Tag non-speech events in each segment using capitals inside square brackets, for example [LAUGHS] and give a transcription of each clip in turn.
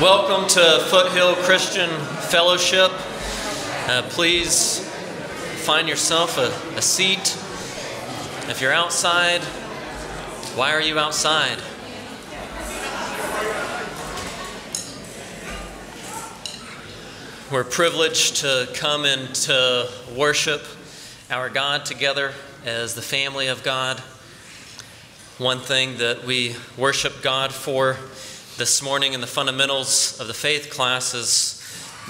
Welcome to Foothill Christian Fellowship. Uh, please find yourself a, a seat. If you're outside, why are you outside? We're privileged to come and to worship our God together as the family of God. One thing that we worship God for this morning in the fundamentals of the faith class is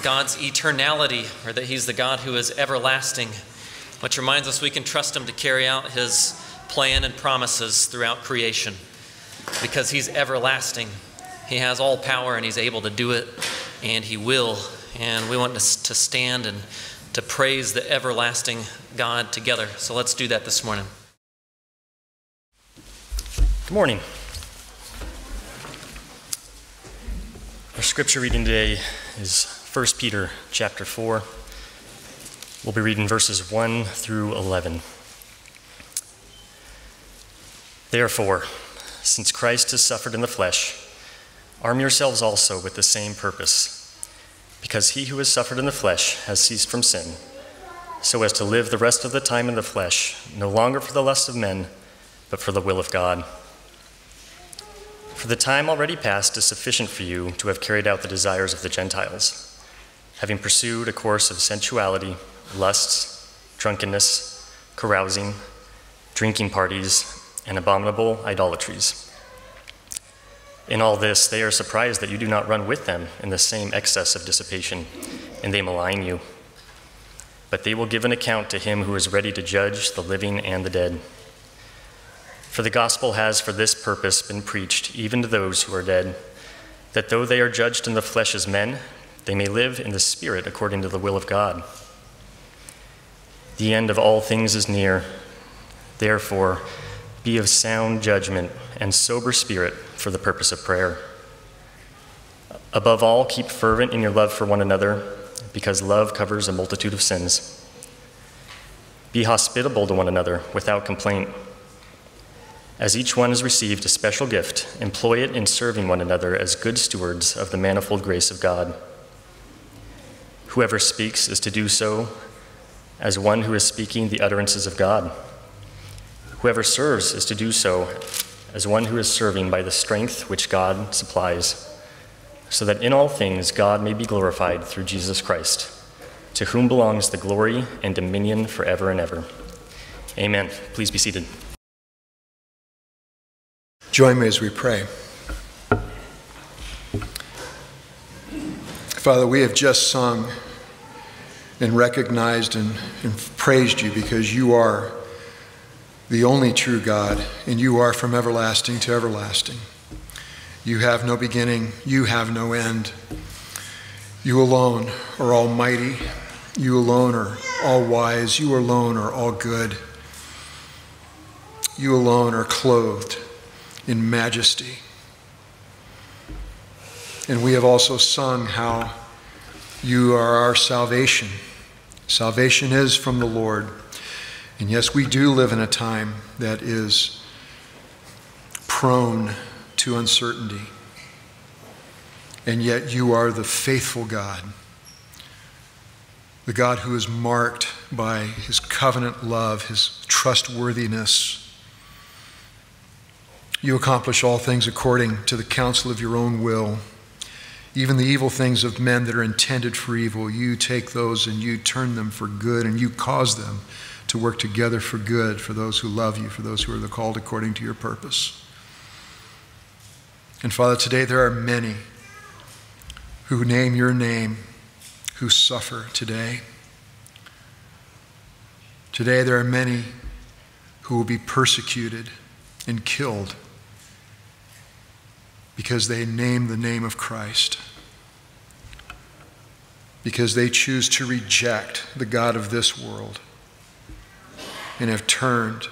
God's eternality, or that He's the God who is everlasting, which reminds us we can trust Him to carry out His plan and promises throughout creation because He's everlasting. He has all power and He's able to do it, and He will. And we want to stand and to praise the everlasting God together. So let's do that this morning. Good morning. Scripture reading today is 1 Peter chapter 4. We'll be reading verses 1 through 11. Therefore, since Christ has suffered in the flesh, arm yourselves also with the same purpose, because he who has suffered in the flesh has ceased from sin, so as to live the rest of the time in the flesh, no longer for the lust of men, but for the will of God. For the time already past is sufficient for you to have carried out the desires of the Gentiles, having pursued a course of sensuality, lusts, drunkenness, carousing, drinking parties, and abominable idolatries. In all this, they are surprised that you do not run with them in the same excess of dissipation, and they malign you. But they will give an account to him who is ready to judge the living and the dead. For the gospel has for this purpose been preached even to those who are dead, that though they are judged in the flesh as men, they may live in the spirit according to the will of God. The end of all things is near. Therefore, be of sound judgment and sober spirit for the purpose of prayer. Above all, keep fervent in your love for one another, because love covers a multitude of sins. Be hospitable to one another without complaint. As each one has received a special gift, employ it in serving one another as good stewards of the manifold grace of God. Whoever speaks is to do so as one who is speaking the utterances of God. Whoever serves is to do so as one who is serving by the strength which God supplies, so that in all things God may be glorified through Jesus Christ, to whom belongs the glory and dominion forever and ever. Amen. Please be seated. Join me as we pray. Father, we have just sung and recognized and, and, praised you because you are the only true God and you are from everlasting to everlasting. You have no beginning, you have no end. You alone are almighty, you alone are all wise, you alone are all good. You alone are clothed in majesty. And we have also sung how you are our salvation. Salvation is from the Lord. And yes, we do live in a time that is prone to uncertainty. And yet you are the faithful God, the God who is marked by his covenant love, his trustworthiness you accomplish all things according to the counsel of your own will. Even the evil things of men that are intended for evil, you take those and you turn them for good, and you cause them to work together for good for those who love you, for those who are called according to your purpose. And Father, today there are many who name your name who suffer today. Today there are many who will be persecuted and killed because they name the name of Christ, because they choose to reject the God of this world and have turned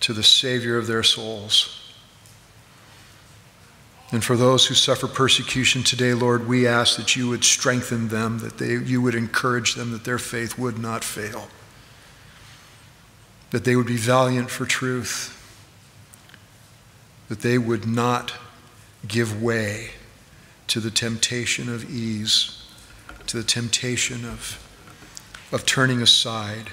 to the Savior of their souls. And for those who suffer persecution today, Lord, we ask that you would strengthen them, that they, you would encourage them, that their faith would not fail, that they would be valiant for truth, that they would not give way to the temptation of ease, to the temptation of, of turning aside,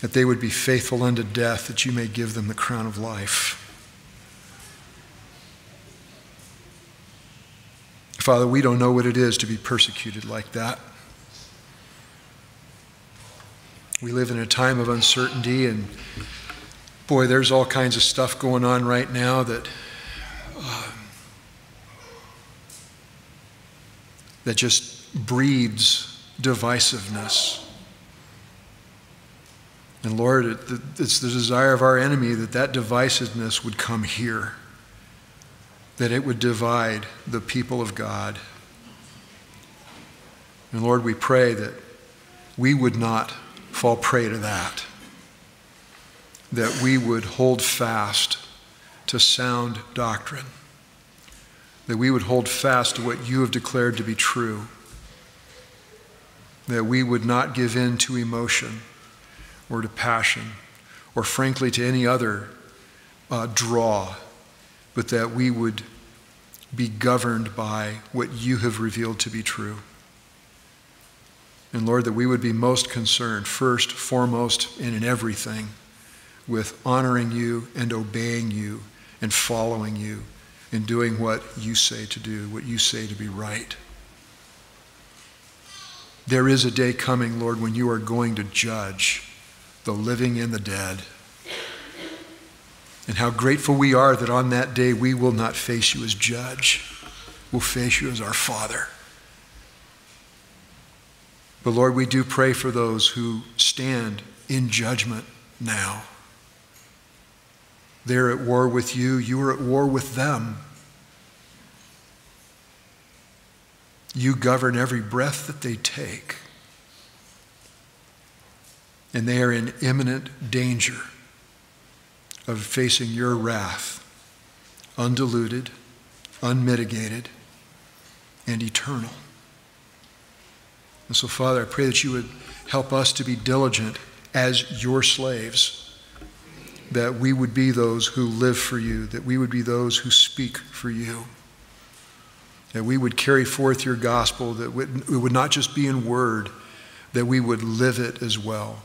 that they would be faithful unto death, that you may give them the crown of life. Father, we don't know what it is to be persecuted like that. We live in a time of uncertainty, and boy, there's all kinds of stuff going on right now that that just breeds divisiveness. And Lord, it's the desire of our enemy that that divisiveness would come here, that it would divide the people of God. And Lord, we pray that we would not fall prey to that, that we would hold fast to sound doctrine, that we would hold fast to what you have declared to be true, that we would not give in to emotion or to passion or, frankly, to any other uh, draw, but that we would be governed by what you have revealed to be true. And Lord, that we would be most concerned, first, foremost, and in everything, with honoring you and obeying you and following you and doing what you say to do, what you say to be right. There is a day coming, Lord, when you are going to judge the living and the dead. And how grateful we are that on that day we will not face you as judge, we'll face you as our Father. But Lord, we do pray for those who stand in judgment now. They're at war with you, you are at war with them. You govern every breath that they take and they are in imminent danger of facing your wrath, undiluted, unmitigated, and eternal. And so, Father, I pray that you would help us to be diligent as your slaves, that we would be those who live for you, that we would be those who speak for you, that we would carry forth your gospel, that it would not just be in word, that we would live it as well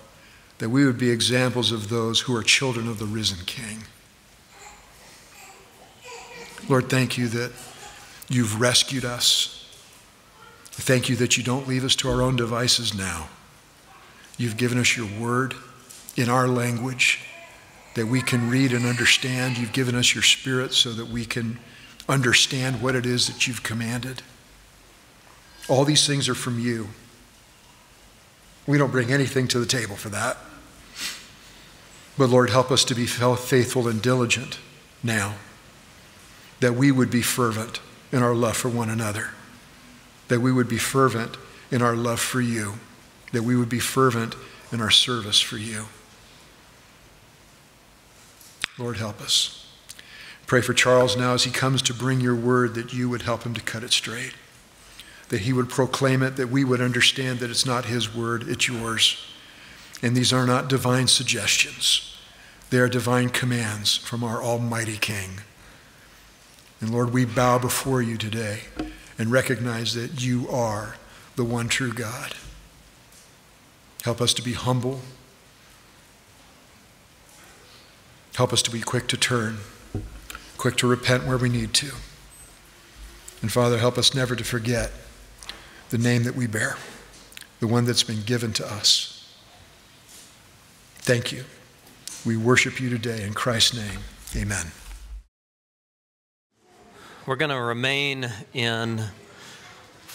that we would be examples of those who are children of the risen King. Lord, thank you that you've rescued us. Thank you that you don't leave us to our own devices now. You've given us your word in our language that we can read and understand. You've given us your spirit so that we can understand what it is that you've commanded. All these things are from you. We don't bring anything to the table for that. But Lord, help us to be faithful and diligent now, that we would be fervent in our love for one another, that we would be fervent in our love for you, that we would be fervent in our service for you. Lord, help us. Pray for Charles now as he comes to bring your word that you would help him to cut it straight, that he would proclaim it, that we would understand that it's not his word, it's yours. And these are not divine suggestions. They are divine commands from our Almighty King. And Lord, we bow before you today and recognize that you are the one true God. Help us to be humble. Help us to be quick to turn, quick to repent where we need to. And Father, help us never to forget the name that we bear, the one that's been given to us. Thank you. We worship you today in Christ's name. Amen. We're going to remain in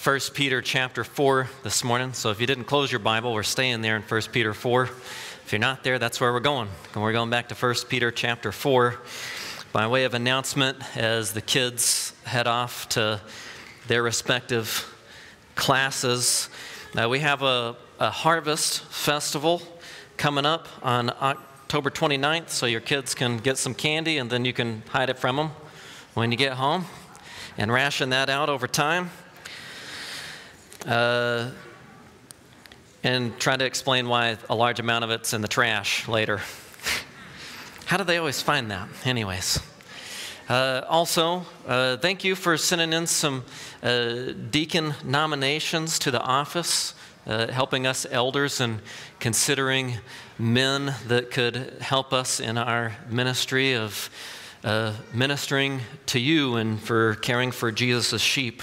1 Peter chapter 4 this morning. So if you didn't close your Bible, we're staying there in 1 Peter 4. If you're not there, that's where we're going. And we're going back to 1 Peter chapter 4. By way of announcement, as the kids head off to their respective classes, uh, we have a, a harvest festival coming up on October. October 29th, so your kids can get some candy and then you can hide it from them when you get home and ration that out over time. Uh, and try to explain why a large amount of it's in the trash later. [LAUGHS] How do they always find that? Anyways. Uh, also, uh, thank you for sending in some uh, deacon nominations to the office, uh, helping us elders and considering men that could help us in our ministry of uh, ministering to you and for caring for Jesus' sheep.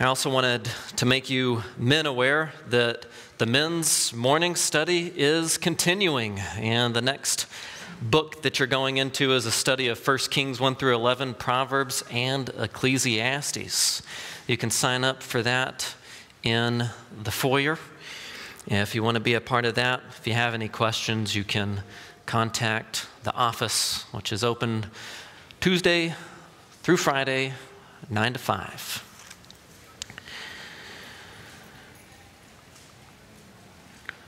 I also wanted to make you men aware that the men's morning study is continuing, and the next book that you're going into is a study of 1 Kings 1 through 11, Proverbs, and Ecclesiastes. You can sign up for that in the foyer. If you want to be a part of that, if you have any questions, you can contact the office, which is open Tuesday through Friday, 9 to 5.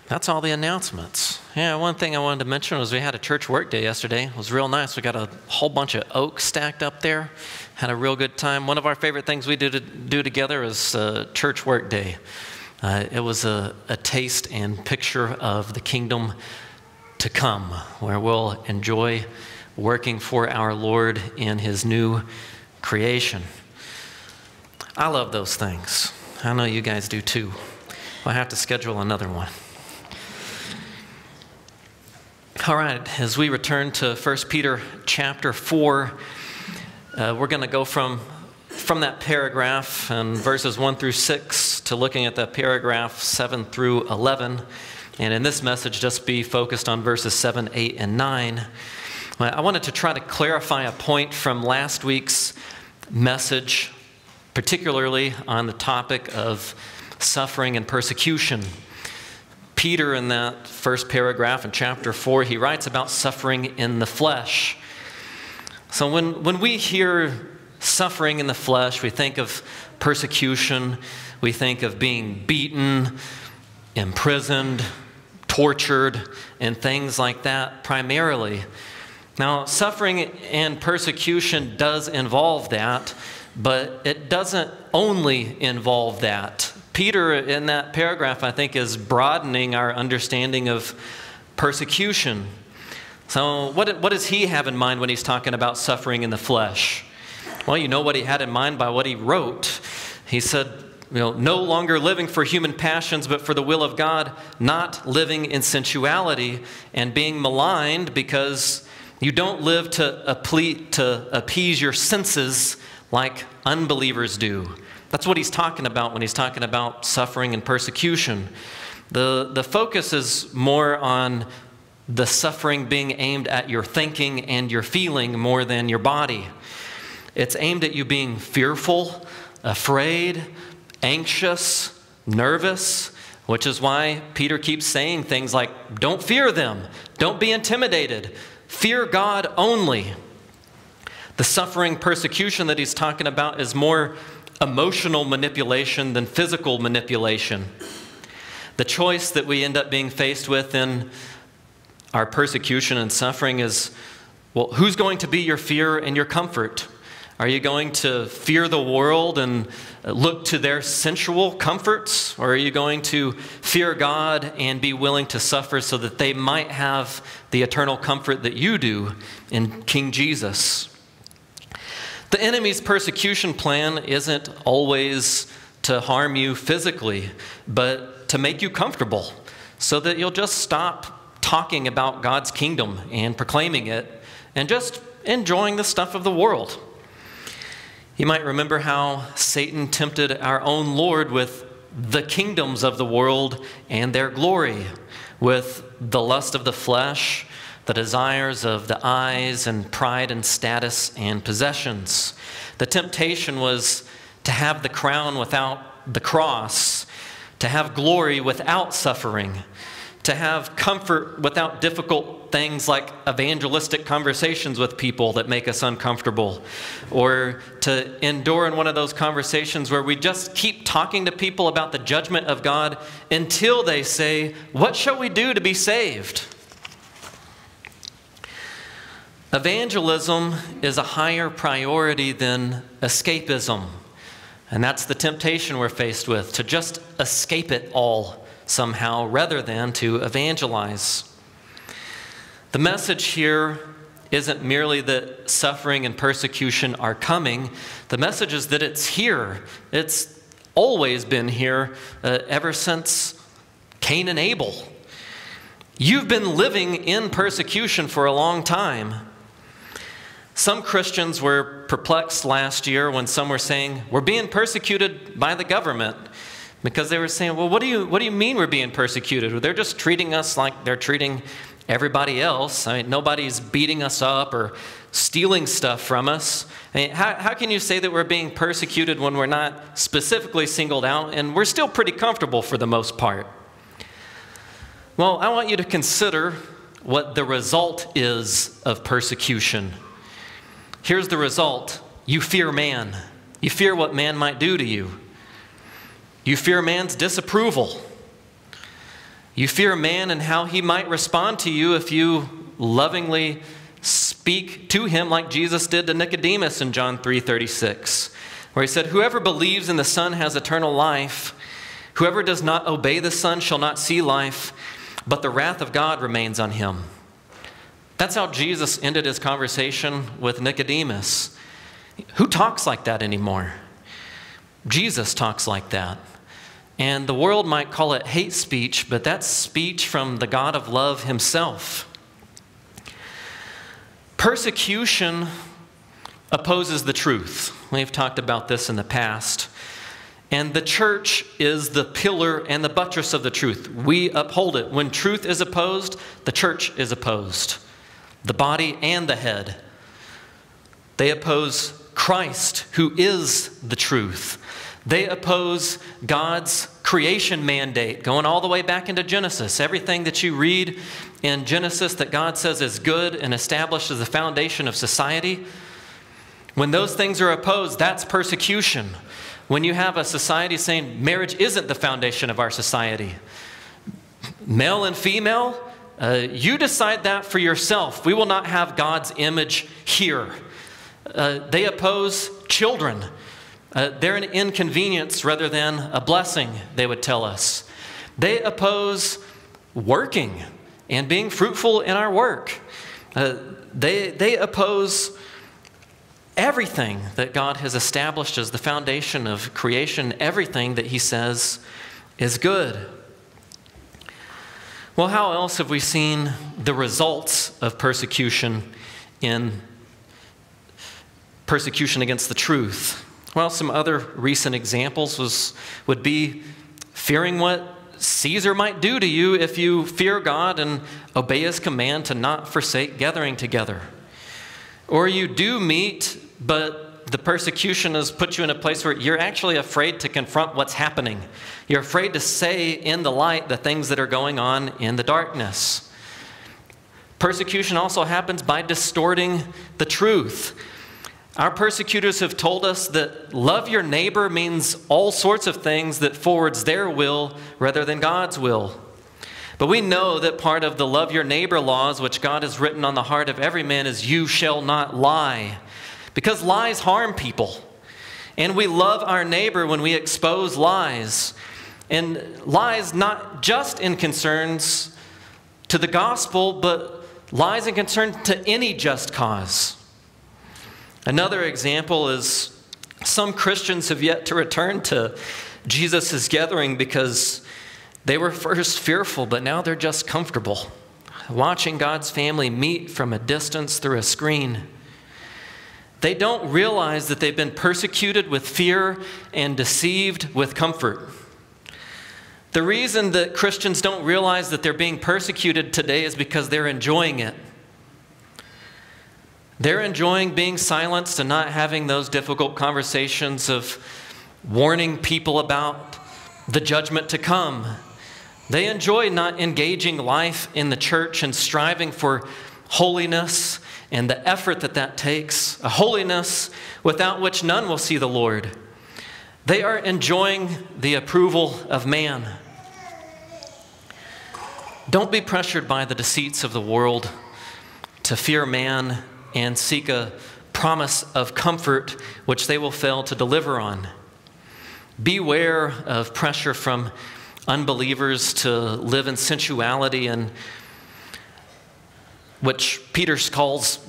That's all the announcements. Yeah, one thing I wanted to mention was we had a church work day yesterday. It was real nice. We got a whole bunch of oak stacked up there. Had a real good time. One of our favorite things we do to do together is uh, church work day. Uh, it was a, a taste and picture of the kingdom to come, where we'll enjoy working for our Lord in His new creation. I love those things. I know you guys do too. I'll have to schedule another one. All right, as we return to 1 Peter chapter 4, uh, we're going to go from, from that paragraph and verses 1 through 6 to looking at the paragraph 7 through 11. And in this message, just be focused on verses 7, 8, and 9. I wanted to try to clarify a point from last week's message, particularly on the topic of suffering and persecution. Peter, in that first paragraph in chapter 4, he writes about suffering in the flesh. So when, when we hear suffering in the flesh, we think of persecution, we think of being beaten, imprisoned, tortured, and things like that primarily. Now, suffering and persecution does involve that, but it doesn't only involve that. Peter, in that paragraph, I think, is broadening our understanding of persecution. So, what, what does he have in mind when he's talking about suffering in the flesh? Well, you know what he had in mind by what he wrote. He said, you know, no longer living for human passions, but for the will of God, not living in sensuality and being maligned because you don't live to, uh, to appease your senses like unbelievers do. That's what he's talking about when he's talking about suffering and persecution. The, the focus is more on the suffering being aimed at your thinking and your feeling more than your body. It's aimed at you being fearful, afraid, anxious, nervous, which is why Peter keeps saying things like, don't fear them, don't be intimidated, fear God only. The suffering persecution that he's talking about is more emotional manipulation than physical manipulation. The choice that we end up being faced with in our persecution and suffering is well, who's going to be your fear and your comfort? Are you going to fear the world and look to their sensual comforts? Or are you going to fear God and be willing to suffer so that they might have the eternal comfort that you do in King Jesus? The enemy's persecution plan isn't always to harm you physically, but to make you comfortable so that you'll just stop talking about God's kingdom and proclaiming it and just enjoying the stuff of the world. You might remember how Satan tempted our own Lord with the kingdoms of the world and their glory, with the lust of the flesh the desires of the eyes, and pride and status and possessions. The temptation was to have the crown without the cross, to have glory without suffering, to have comfort without difficult things like evangelistic conversations with people that make us uncomfortable, or to endure in one of those conversations where we just keep talking to people about the judgment of God until they say, What shall we do to be saved? Evangelism is a higher priority than escapism. And that's the temptation we're faced with to just escape it all somehow rather than to evangelize. The message here isn't merely that suffering and persecution are coming, the message is that it's here. It's always been here uh, ever since Cain and Abel. You've been living in persecution for a long time. Some Christians were perplexed last year when some were saying, We're being persecuted by the government. Because they were saying, Well, what do you, what do you mean we're being persecuted? Well, they're just treating us like they're treating everybody else. I mean, nobody's beating us up or stealing stuff from us. I mean, how, how can you say that we're being persecuted when we're not specifically singled out and we're still pretty comfortable for the most part? Well, I want you to consider what the result is of persecution. Here's the result you fear man, you fear what man might do to you, you fear man's disapproval. You fear man and how he might respond to you if you lovingly speak to him like Jesus did to Nicodemus in John 3:36, where he said, "Whoever believes in the Son has eternal life. Whoever does not obey the Son shall not see life, but the wrath of God remains on him." That's how Jesus ended his conversation with Nicodemus. Who talks like that anymore? Jesus talks like that. And the world might call it hate speech, but that's speech from the God of love himself. Persecution opposes the truth. We've talked about this in the past. And the church is the pillar and the buttress of the truth. We uphold it. When truth is opposed, the church is opposed, the body and the head. They oppose Christ, who is the truth. They oppose God's creation mandate, going all the way back into Genesis. Everything that you read in Genesis that God says is good and established as the foundation of society, when those things are opposed, that's persecution. When you have a society saying marriage isn't the foundation of our society, male and female, uh, you decide that for yourself. We will not have God's image here. Uh, they oppose children. Uh, they're an inconvenience rather than a blessing, they would tell us. They oppose working and being fruitful in our work. Uh, they, they oppose everything that God has established as the foundation of creation, everything that He says is good. Well, how else have we seen the results of persecution in persecution against the truth? Well, some other recent examples was, would be fearing what Caesar might do to you if you fear God and obey his command to not forsake gathering together. Or you do meet, but the persecution has put you in a place where you're actually afraid to confront what's happening. You're afraid to say in the light the things that are going on in the darkness. Persecution also happens by distorting the truth. Our persecutors have told us that love your neighbor means all sorts of things that forwards their will rather than God's will. But we know that part of the love your neighbor laws, which God has written on the heart of every man, is you shall not lie. Because lies harm people. And we love our neighbor when we expose lies. And lies not just in concerns to the gospel, but lies in concern to any just cause. Another example is some Christians have yet to return to Jesus' gathering because they were first fearful, but now they're just comfortable, watching God's family meet from a distance through a screen. They don't realize that they've been persecuted with fear and deceived with comfort. The reason that Christians don't realize that they're being persecuted today is because they're enjoying it. They're enjoying being silenced and not having those difficult conversations of warning people about the judgment to come. They enjoy not engaging life in the church and striving for holiness and the effort that that takes, a holiness without which none will see the Lord. They are enjoying the approval of man. Don't be pressured by the deceits of the world to fear man and seek a promise of comfort which they will fail to deliver on. Beware of pressure from unbelievers to live in sensuality and which Peter calls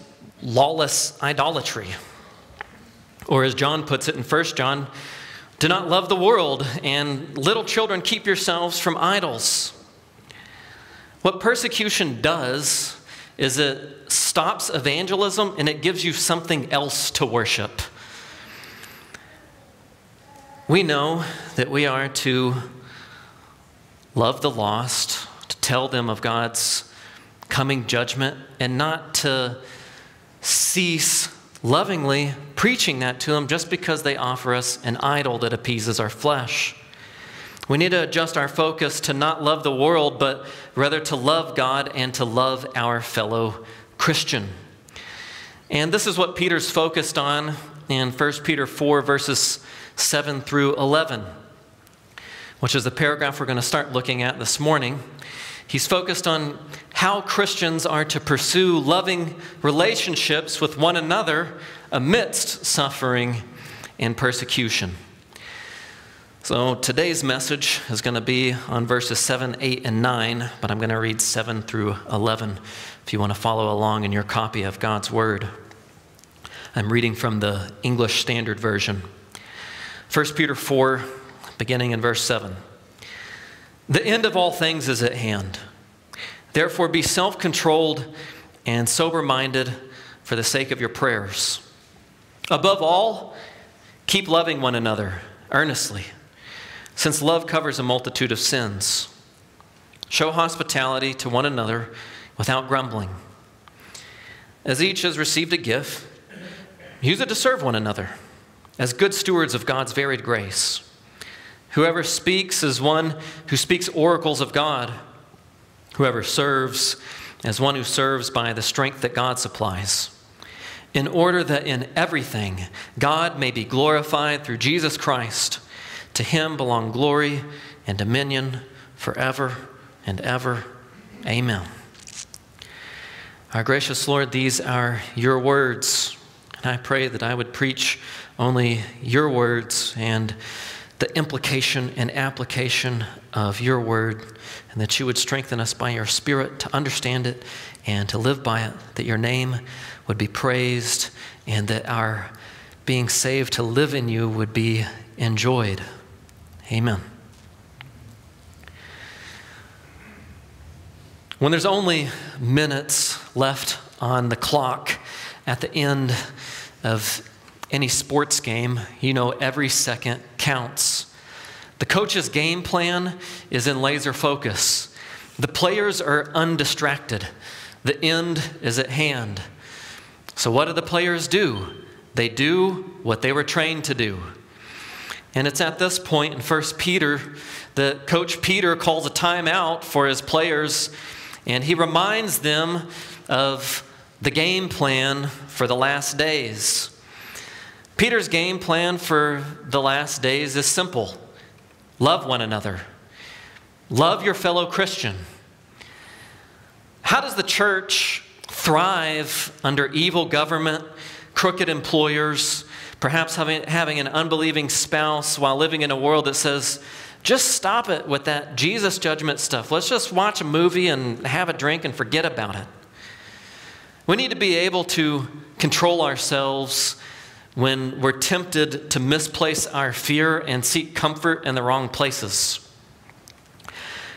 lawless idolatry. Or as John puts it in 1 John, do not love the world, and little children, keep yourselves from idols. What persecution does is it stops evangelism and it gives you something else to worship. We know that we are to love the lost, to tell them of God's coming judgment, and not to cease lovingly preaching that to them just because they offer us an idol that appeases our flesh. We need to adjust our focus to not love the world, but rather to love God and to love our fellow Christian. And this is what Peter's focused on in 1 Peter 4, verses 7 through 11, which is the paragraph we're going to start looking at this morning. He's focused on how Christians are to pursue loving relationships with one another amidst suffering and persecution. So today's message is going to be on verses 7, 8, and 9, but I'm going to read 7 through 11 if you want to follow along in your copy of God's Word. I'm reading from the English Standard Version. 1 Peter 4, beginning in verse 7. The end of all things is at hand. Therefore, be self controlled and sober minded for the sake of your prayers. Above all, keep loving one another earnestly since love covers a multitude of sins. Show hospitality to one another without grumbling. As each has received a gift, use it to serve one another as good stewards of God's varied grace. Whoever speaks is one who speaks oracles of God. Whoever serves as one who serves by the strength that God supplies, in order that in everything God may be glorified through Jesus Christ to him belong glory and dominion forever and ever. Amen. Our gracious Lord, these are your words. And I pray that I would preach only your words and the implication and application of your word, and that you would strengthen us by your Spirit to understand it and to live by it, that your name would be praised, and that our being saved to live in you would be enjoyed. Amen. When there's only minutes left on the clock at the end of any sports game, you know every second counts. The coach's game plan is in laser focus. The players are undistracted. The end is at hand. So, what do the players do? They do what they were trained to do. And it's at this point in 1 Peter that Coach Peter calls a timeout for his players and he reminds them of the game plan for the last days. Peter's game plan for the last days is simple love one another, love your fellow Christian. How does the church thrive under evil government, crooked employers, Perhaps having, having an unbelieving spouse while living in a world that says, just stop it with that Jesus judgment stuff. Let's just watch a movie and have a drink and forget about it. We need to be able to control ourselves when we're tempted to misplace our fear and seek comfort in the wrong places.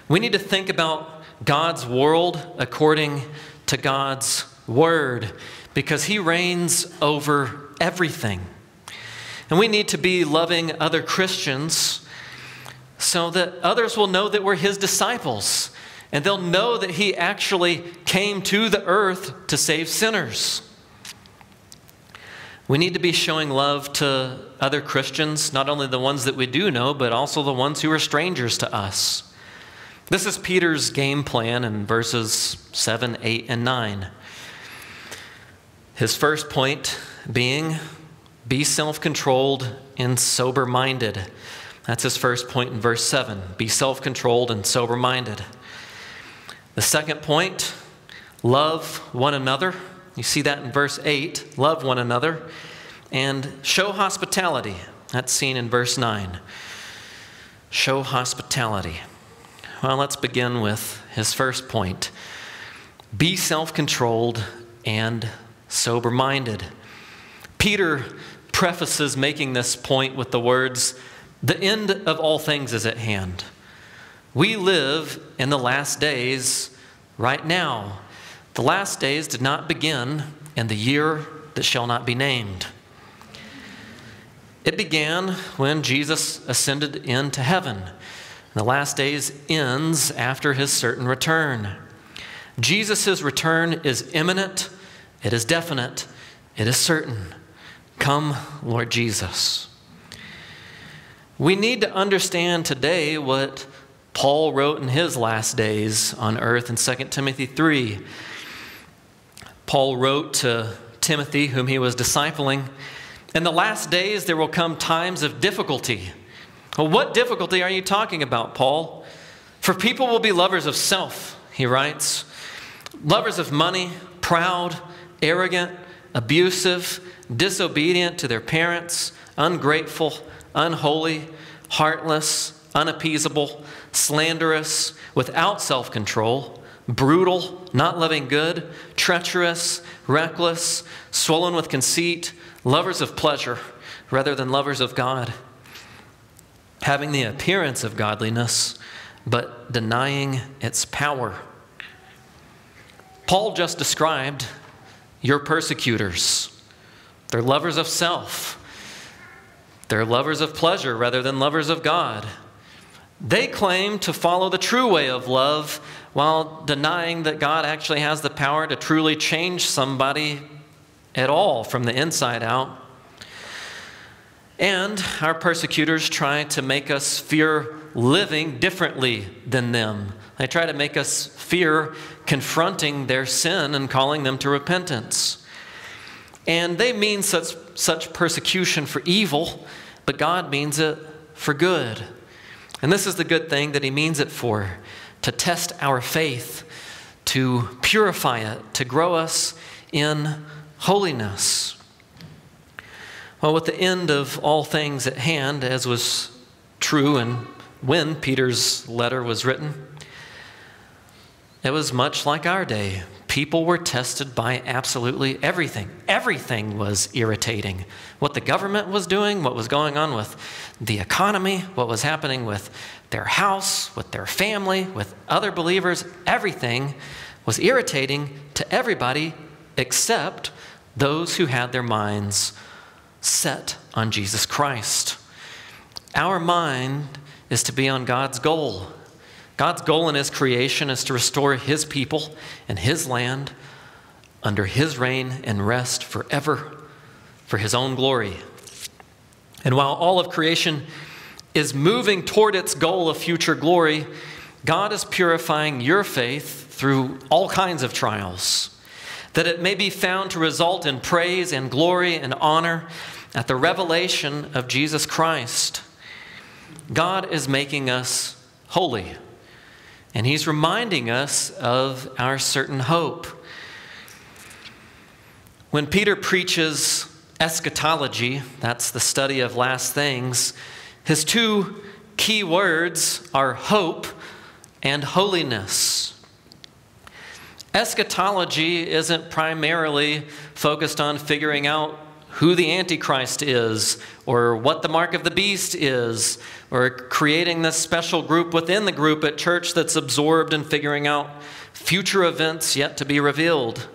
We need to think about God's world according to God's word because He reigns over everything. And we need to be loving other Christians so that others will know that we're his disciples and they'll know that he actually came to the earth to save sinners. We need to be showing love to other Christians, not only the ones that we do know, but also the ones who are strangers to us. This is Peter's game plan in verses 7, 8, and 9. His first point being be self controlled and sober minded. That's his first point in verse 7. Be self controlled and sober minded. The second point, love one another. You see that in verse 8. Love one another. And show hospitality. That's seen in verse 9. Show hospitality. Well, let's begin with his first point be self controlled and sober minded. Peter prefaces making this point with the words, The end of all things is at hand. We live in the last days right now. The last days did not begin in the year that shall not be named. It began when Jesus ascended into heaven. The last days ends after his certain return. Jesus' return is imminent, it is definite, it is certain. Come, Lord Jesus. We need to understand today what Paul wrote in his last days on earth in 2 Timothy 3. Paul wrote to Timothy, whom he was discipling, In the last days there will come times of difficulty. Well, what difficulty are you talking about, Paul? For people will be lovers of self, he writes, lovers of money, proud, arrogant, abusive, disobedient to their parents, ungrateful, unholy, heartless, unappeasable, slanderous, without self control, brutal, not loving good, treacherous, reckless, swollen with conceit, lovers of pleasure rather than lovers of God, having the appearance of godliness, but denying its power. Paul just described your persecutors. They're lovers of self. They're lovers of pleasure rather than lovers of God. They claim to follow the true way of love while denying that God actually has the power to truly change somebody at all from the inside out. And our persecutors try to make us fear living differently than them. They try to make us fear confronting their sin and calling them to repentance. And they mean such, such persecution for evil, but God means it for good. And this is the good thing that He means it for to test our faith, to purify it, to grow us in holiness. Well, with the end of all things at hand, as was true and when Peter's letter was written, it was much like our day. People were tested by absolutely everything. Everything was irritating. What the government was doing, what was going on with the economy, what was happening with their house, with their family, with other believers, everything was irritating to everybody except those who had their minds set on Jesus Christ. Our mind is to be on God's goal. God's goal in His creation is to restore His people and His land under His reign and rest forever for His own glory. And while all of creation is moving toward its goal of future glory, God is purifying your faith through all kinds of trials, that it may be found to result in praise and glory and honor at the revelation of Jesus Christ. God is making us holy. And he's reminding us of our certain hope. When Peter preaches eschatology, that's the study of last things, his two key words are hope and holiness. Eschatology isn't primarily focused on figuring out who the Antichrist is, or what the mark of the beast is, or creating this special group within the group at church that's absorbed in figuring out future events yet to be revealed.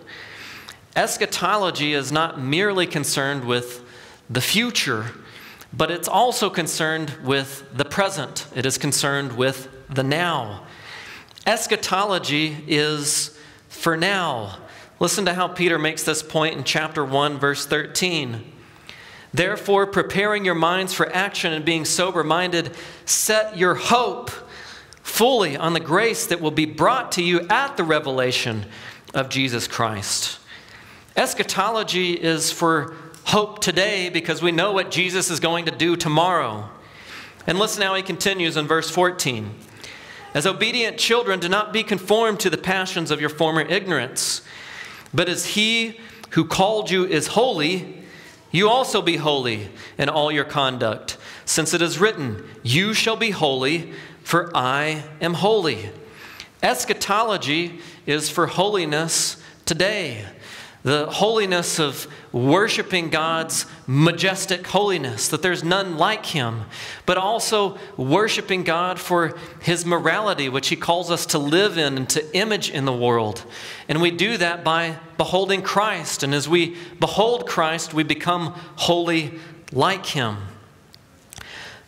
Eschatology is not merely concerned with the future, but it's also concerned with the present. It is concerned with the now. Eschatology is for now. Listen to how Peter makes this point in chapter 1, verse 13. Therefore, preparing your minds for action and being sober minded, set your hope fully on the grace that will be brought to you at the revelation of Jesus Christ. Eschatology is for hope today because we know what Jesus is going to do tomorrow. And listen how he continues in verse 14. As obedient children, do not be conformed to the passions of your former ignorance but as he who called you is holy, you also be holy in all your conduct, since it is written, You shall be holy, for I am holy. Eschatology is for holiness today. The holiness of worshiping God's majestic holiness, that there's none like him, but also worshiping God for his morality, which he calls us to live in and to image in the world. And we do that by beholding Christ. And as we behold Christ, we become holy like him.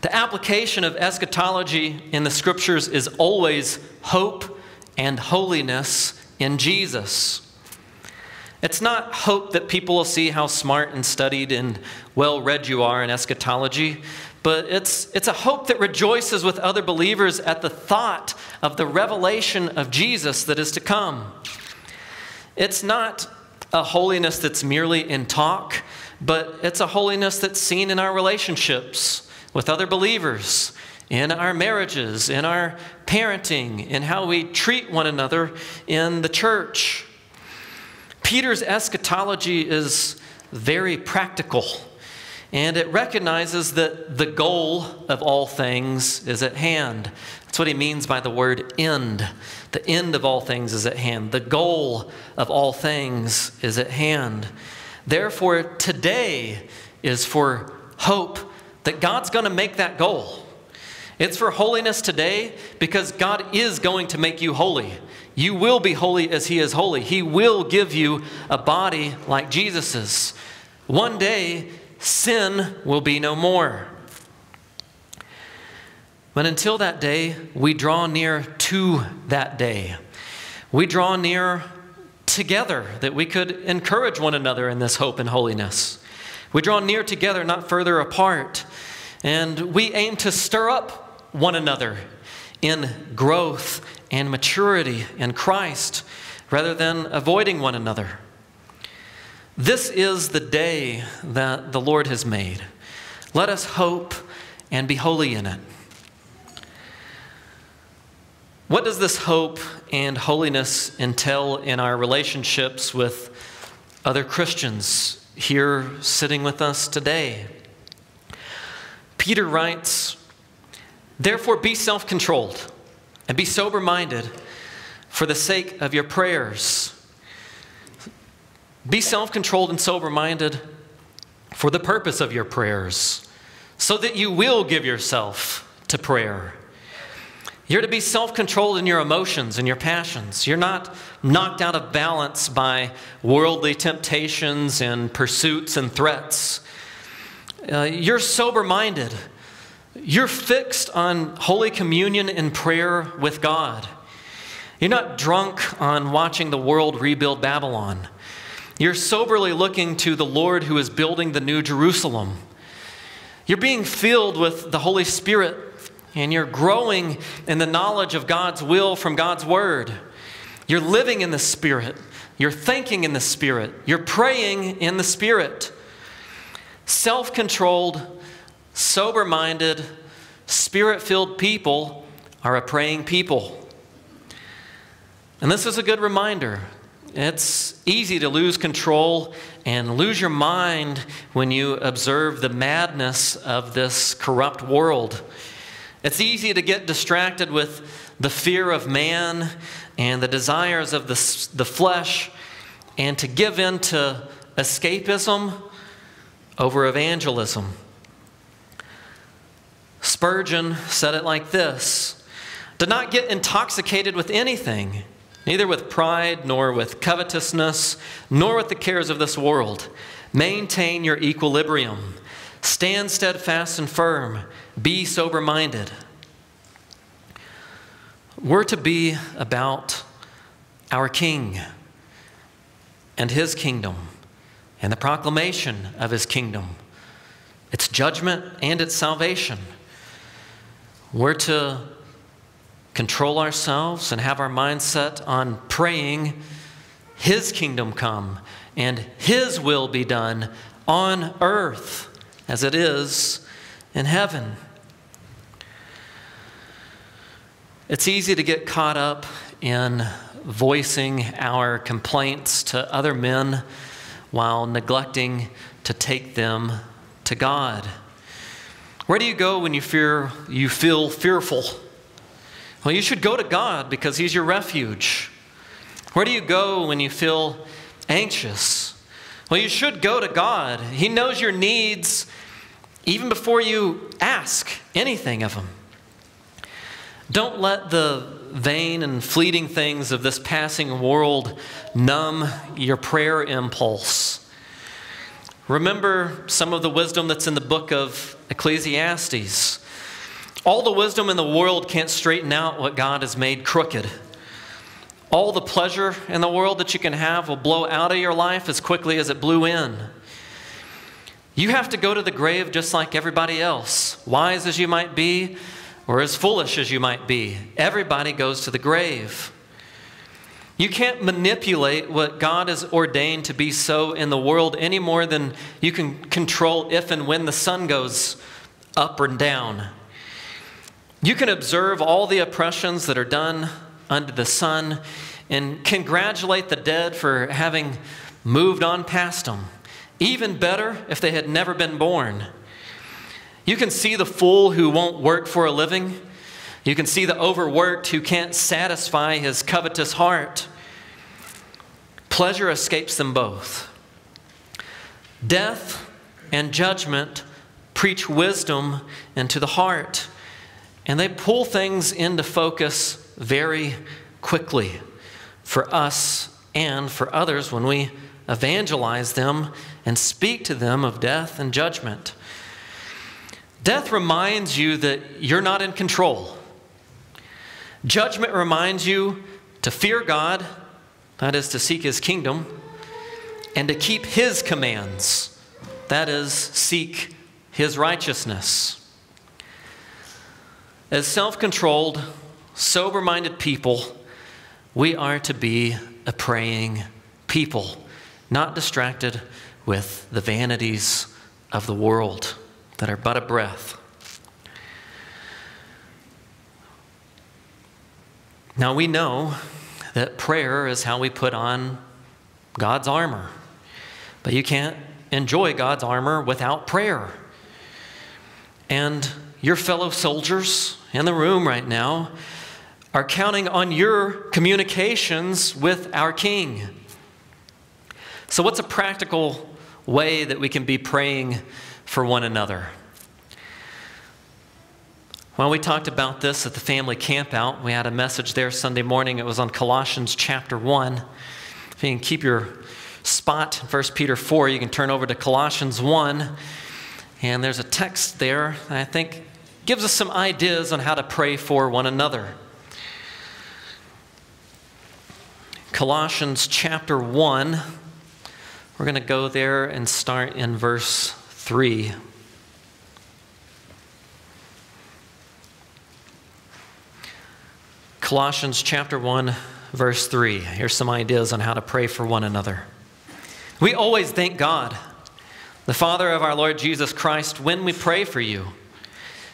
The application of eschatology in the scriptures is always hope and holiness in Jesus. It's not hope that people will see how smart and studied and well read you are in eschatology, but it's, it's a hope that rejoices with other believers at the thought of the revelation of Jesus that is to come. It's not a holiness that's merely in talk, but it's a holiness that's seen in our relationships with other believers, in our marriages, in our parenting, in how we treat one another in the church. Peter's eschatology is very practical, and it recognizes that the goal of all things is at hand. That's what he means by the word end. The end of all things is at hand. The goal of all things is at hand. Therefore, today is for hope that God's going to make that goal. It's for holiness today because God is going to make you holy. You will be holy as He is holy. He will give you a body like Jesus's. One day, sin will be no more. But until that day, we draw near to that day. We draw near together that we could encourage one another in this hope and holiness. We draw near together, not further apart. And we aim to stir up one another in growth and maturity in Christ rather than avoiding one another. This is the day that the Lord has made. Let us hope and be holy in it. What does this hope and holiness entail in our relationships with other Christians here sitting with us today? Peter writes, Therefore be self controlled and be sober minded for the sake of your prayers. Be self controlled and sober minded for the purpose of your prayers, so that you will give yourself to prayer. You're to be self controlled in your emotions and your passions. You're not knocked out of balance by worldly temptations and pursuits and threats. Uh, you're sober minded you're fixed on Holy Communion and prayer with God. You're not drunk on watching the world rebuild Babylon. You're soberly looking to the Lord who is building the new Jerusalem. You're being filled with the Holy Spirit and you're growing in the knowledge of God's will from God's Word. You're living in the Spirit. You're thinking in the Spirit. You're praying in the Spirit. Self controlled, sober minded, spirit filled people are a praying people. And this is a good reminder. It's easy to lose control and lose your mind when you observe the madness of this corrupt world. It's easy to get distracted with the fear of man and the desires of the, the flesh and to give in to escapism over evangelism. Spurgeon said it like this Do not get intoxicated with anything, neither with pride, nor with covetousness, nor with the cares of this world. Maintain your equilibrium. Stand steadfast and firm. Be sober minded. We're to be about our King and His kingdom and the proclamation of His kingdom, its judgment and its salvation. We're to control ourselves and have our mindset on praying His kingdom come and His will be done on earth as it is in heaven. It's easy to get caught up in voicing our complaints to other men while neglecting to take them to God. Where do you go when you fear you feel fearful? Well, you should go to God because he's your refuge. Where do you go when you feel anxious? Well, you should go to God. He knows your needs even before you ask anything of Him. Don't let the vain and fleeting things of this passing world numb your prayer impulse. Remember some of the wisdom that's in the book of Ecclesiastes. All the wisdom in the world can't straighten out what God has made crooked. All the pleasure in the world that you can have will blow out of your life as quickly as it blew in. You have to go to the grave just like everybody else, wise as you might be, or as foolish as you might be. Everybody goes to the grave. You can't manipulate what God has ordained to be so in the world any more than you can control if and when the sun goes up or down. You can observe all the oppressions that are done under the sun and congratulate the dead for having moved on past them. Even better if they had never been born. You can see the fool who won't work for a living. You can see the overworked who can't satisfy his covetous heart. Pleasure escapes them both. Death and judgment preach wisdom into the heart, and they pull things into focus very quickly for us and for others when we evangelize them and speak to them of death and judgment. Death reminds you that you're not in control. Judgment reminds you to fear God, that is, to seek His kingdom, and to keep His commands, that is, seek His righteousness. As self controlled, sober minded people, we are to be a praying people, not distracted with the vanities of the world that are but a breath. Now we know that prayer is how we put on God's armor, but you can't enjoy God's armor without prayer. And your fellow soldiers in the room right now are counting on your communications with our King. So, what's a practical way that we can be praying for one another. Well, we talked about this at the family campout. We had a message there Sunday morning. It was on Colossians chapter 1. If you can keep your spot in 1 Peter 4, you can turn over to Colossians 1. And there's a text there I think gives us some ideas on how to pray for one another. Colossians chapter 1. We're going to go there and start in verse 3. Colossians chapter 1, verse 3. Here's some ideas on how to pray for one another. We always thank God, the Father of our Lord Jesus Christ, when we pray for you,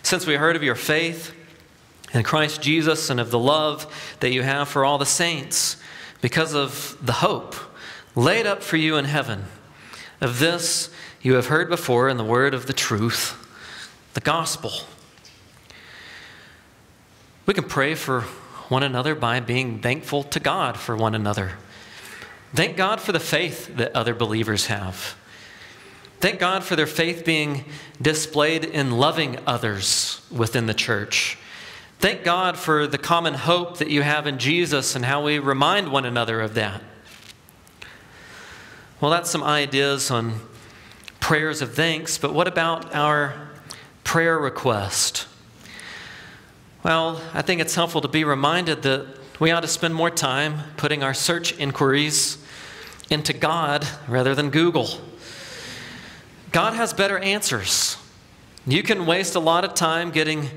since we heard of your faith in Christ Jesus and of the love that you have for all the saints, because of the hope laid up for you in heaven. Of this you have heard before in the word of the truth, the gospel. We can pray for one another by being thankful to God for one another. Thank God for the faith that other believers have. Thank God for their faith being displayed in loving others within the church. Thank God for the common hope that you have in Jesus and how we remind one another of that. Well, that's some ideas on prayers of thanks, but what about our prayer request? Well, I think it's helpful to be reminded that we ought to spend more time putting our search inquiries into God rather than Google. God has better answers. You can waste a lot of time getting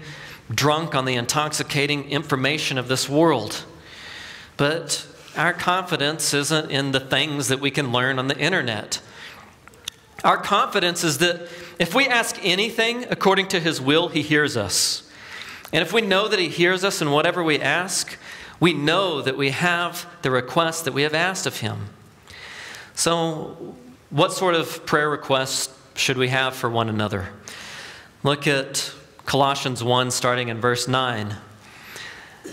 drunk on the intoxicating information of this world, but our confidence isn't in the things that we can learn on the internet. Our confidence is that if we ask anything according to His will, He hears us. And if we know that He hears us in whatever we ask, we know that we have the request that we have asked of Him. So, what sort of prayer requests should we have for one another? Look at Colossians 1, starting in verse 9.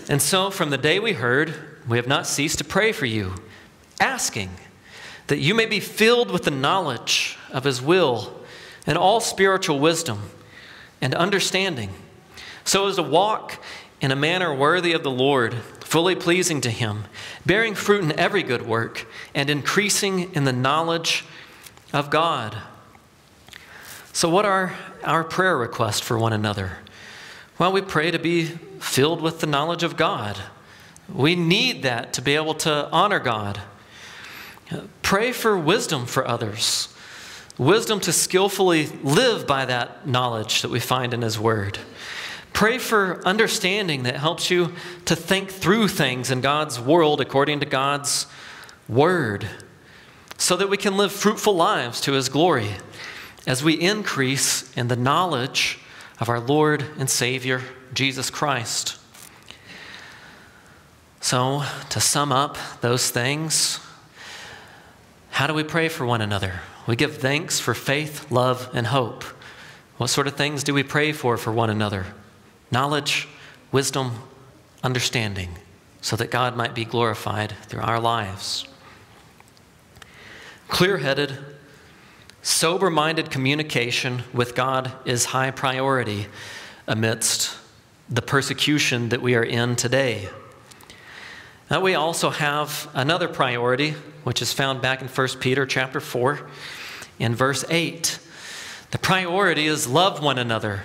And so, from the day we heard, we have not ceased to pray for you, asking that you may be filled with the knowledge of his will and all spiritual wisdom and understanding, so as to walk in a manner worthy of the Lord, fully pleasing to him, bearing fruit in every good work, and increasing in the knowledge of God. So, what are our prayer requests for one another? Well, we pray to be filled with the knowledge of God. We need that to be able to honor God. Pray for wisdom for others, wisdom to skillfully live by that knowledge that we find in His Word. Pray for understanding that helps you to think through things in God's world according to God's Word, so that we can live fruitful lives to His glory as we increase in the knowledge of our Lord and Savior, Jesus Christ. So, to sum up those things, how do we pray for one another? We give thanks for faith, love, and hope. What sort of things do we pray for for one another? Knowledge, wisdom, understanding, so that God might be glorified through our lives. Clear headed, sober minded communication with God is high priority amidst the persecution that we are in today. Now we also have another priority, which is found back in 1 Peter chapter 4 in verse 8. The priority is love one another.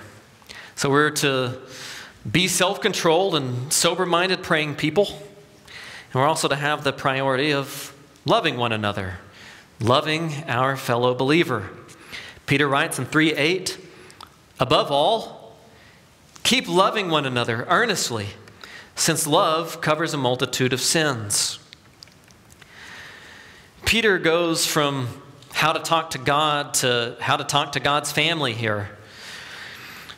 So we're to be self controlled and sober minded praying people. And we're also to have the priority of loving one another, loving our fellow believer. Peter writes in 3 8, above all, keep loving one another earnestly since love covers a multitude of sins. Peter goes from how to talk to God to how to talk to God's family here.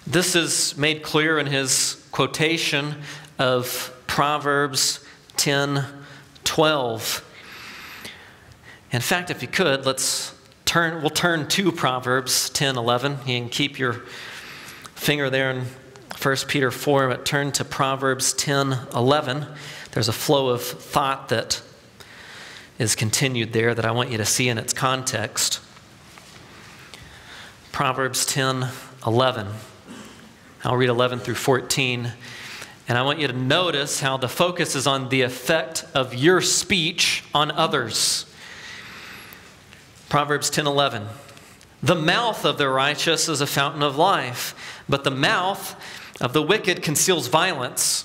This is made clear in his quotation of Proverbs 10 12. In fact, if you could, let's turn, we'll turn to Proverbs 10 11. You can keep your finger there in 1 Peter 4, but turn to Proverbs 10 11. There's a flow of thought that is continued there that I want you to see in its context. Proverbs 10 11. I'll read 11 through 14. And I want you to notice how the focus is on the effect of your speech on others. Proverbs 10 11. The mouth of the righteous is a fountain of life, but the mouth of the wicked conceals violence.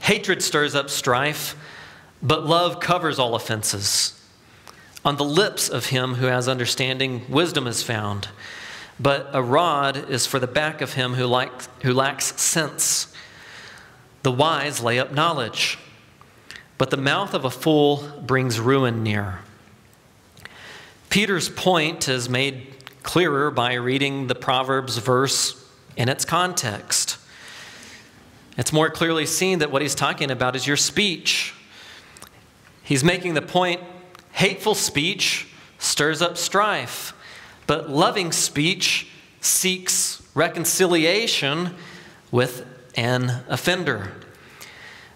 Hatred stirs up strife, but love covers all offenses. On the lips of him who has understanding, wisdom is found, but a rod is for the back of him who, who lacks sense. The wise lay up knowledge, but the mouth of a fool brings ruin near. Peter's point is made clearer by reading the Proverbs verse in its context. It's more clearly seen that what he's talking about is your speech. He's making the point hateful speech stirs up strife, but loving speech seeks reconciliation with an offender.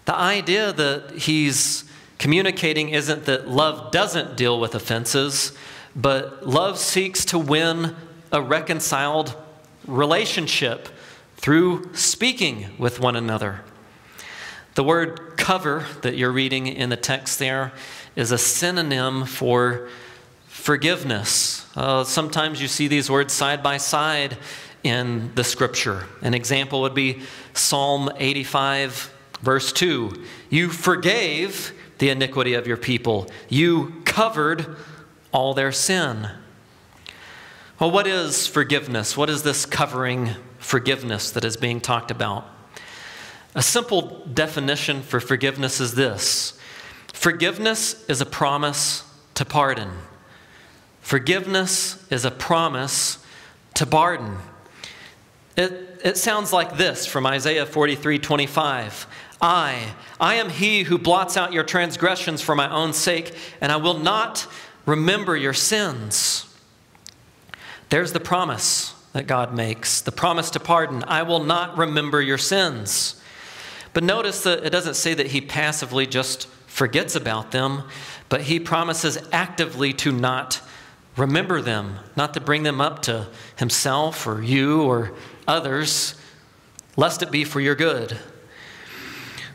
The idea that he's communicating isn't that love doesn't deal with offenses, but love seeks to win a reconciled relationship through speaking with one another. The word cover that you're reading in the text there is a synonym for forgiveness. Uh, sometimes you see these words side by side in the scripture. An example would be Psalm 85, verse 2. You forgave the iniquity of your people, you covered all their sin. Well, what is forgiveness? What is this covering forgiveness that is being talked about? A simple definition for forgiveness is this forgiveness is a promise to pardon. Forgiveness is a promise to pardon. It, it sounds like this from Isaiah 43 25. I, I am he who blots out your transgressions for my own sake, and I will not remember your sins. There's the promise that God makes the promise to pardon. I will not remember your sins. But notice that it doesn't say that he passively just forgets about them, but he promises actively to not remember them, not to bring them up to himself or you or others, lest it be for your good.